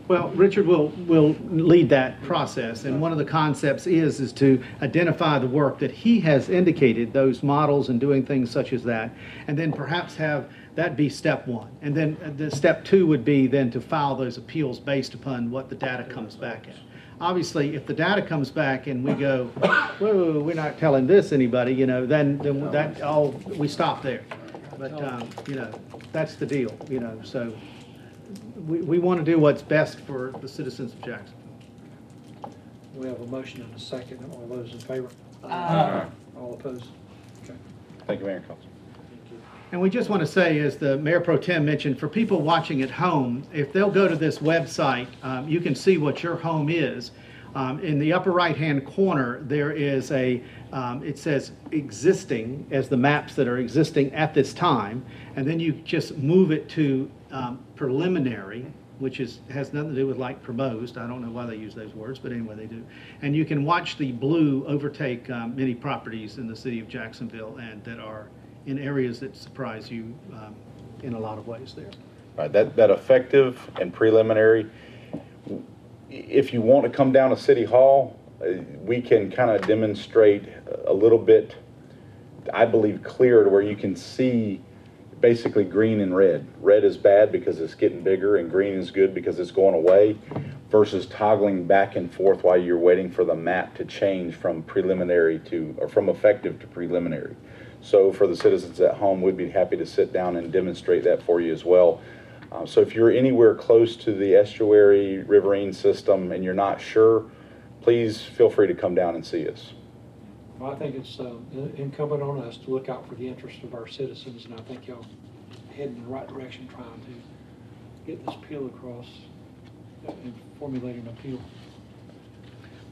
Well, Richard will, will lead that process, and one of the concepts is, is to identify the work that he has indicated, those models and doing things such as that, and then perhaps have that be step one. And then uh, the step two would be then to file those appeals based upon what the data comes back at. Obviously, if the data comes back and we go, whoa, we're not telling this anybody, you know, then, then that, all, we stop there. But, um, you know, that's the deal, you know, so we, we want to do what's best for the citizens of Jacksonville. We have a motion and a second. All those in favor? All opposed? Okay. Thank you, Mayor and Council. And we just want to say, as the Mayor Pro Tem mentioned, for people watching at home, if they'll go to this website, um, you can see what your home is. Um, In the upper right-hand corner, there is a, um, it says existing as the maps that are existing at this time. And then you just move it to um, preliminary, which is, has nothing to do with like proposed. I don't know why they use those words, but anyway, they do. And you can watch the blue overtake um, many properties in the city of Jacksonville and that are in areas that surprise you um, in a lot of ways there. Right, that, that effective and preliminary, if you want to come down to City Hall, we can kind of demonstrate a little bit, I believe, clear to where you can see basically green and red. Red is bad because it's getting bigger and green is good because it's going away versus toggling back and forth while you're waiting for the map to change from preliminary to, or from effective to preliminary. So for the citizens at home, we'd be happy to sit down and demonstrate that for you as well. Uh, So if you're anywhere close to the estuary riverine system and you're not sure, please feel free to come down and see us. Well, I think it's uh, incumbent on us to look out for the interest of our citizens, and I think y'all heading in the right direction trying to get this appeal across and formulate an appeal.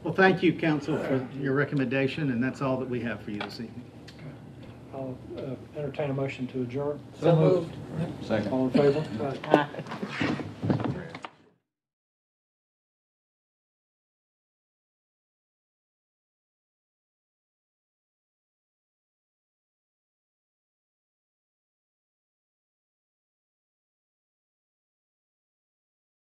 Well, thank you, council, for your recommendation, and that's all that we have for you this evening. I'll uh, entertain a motion to adjourn. So moved. Second. All in favor? Aye.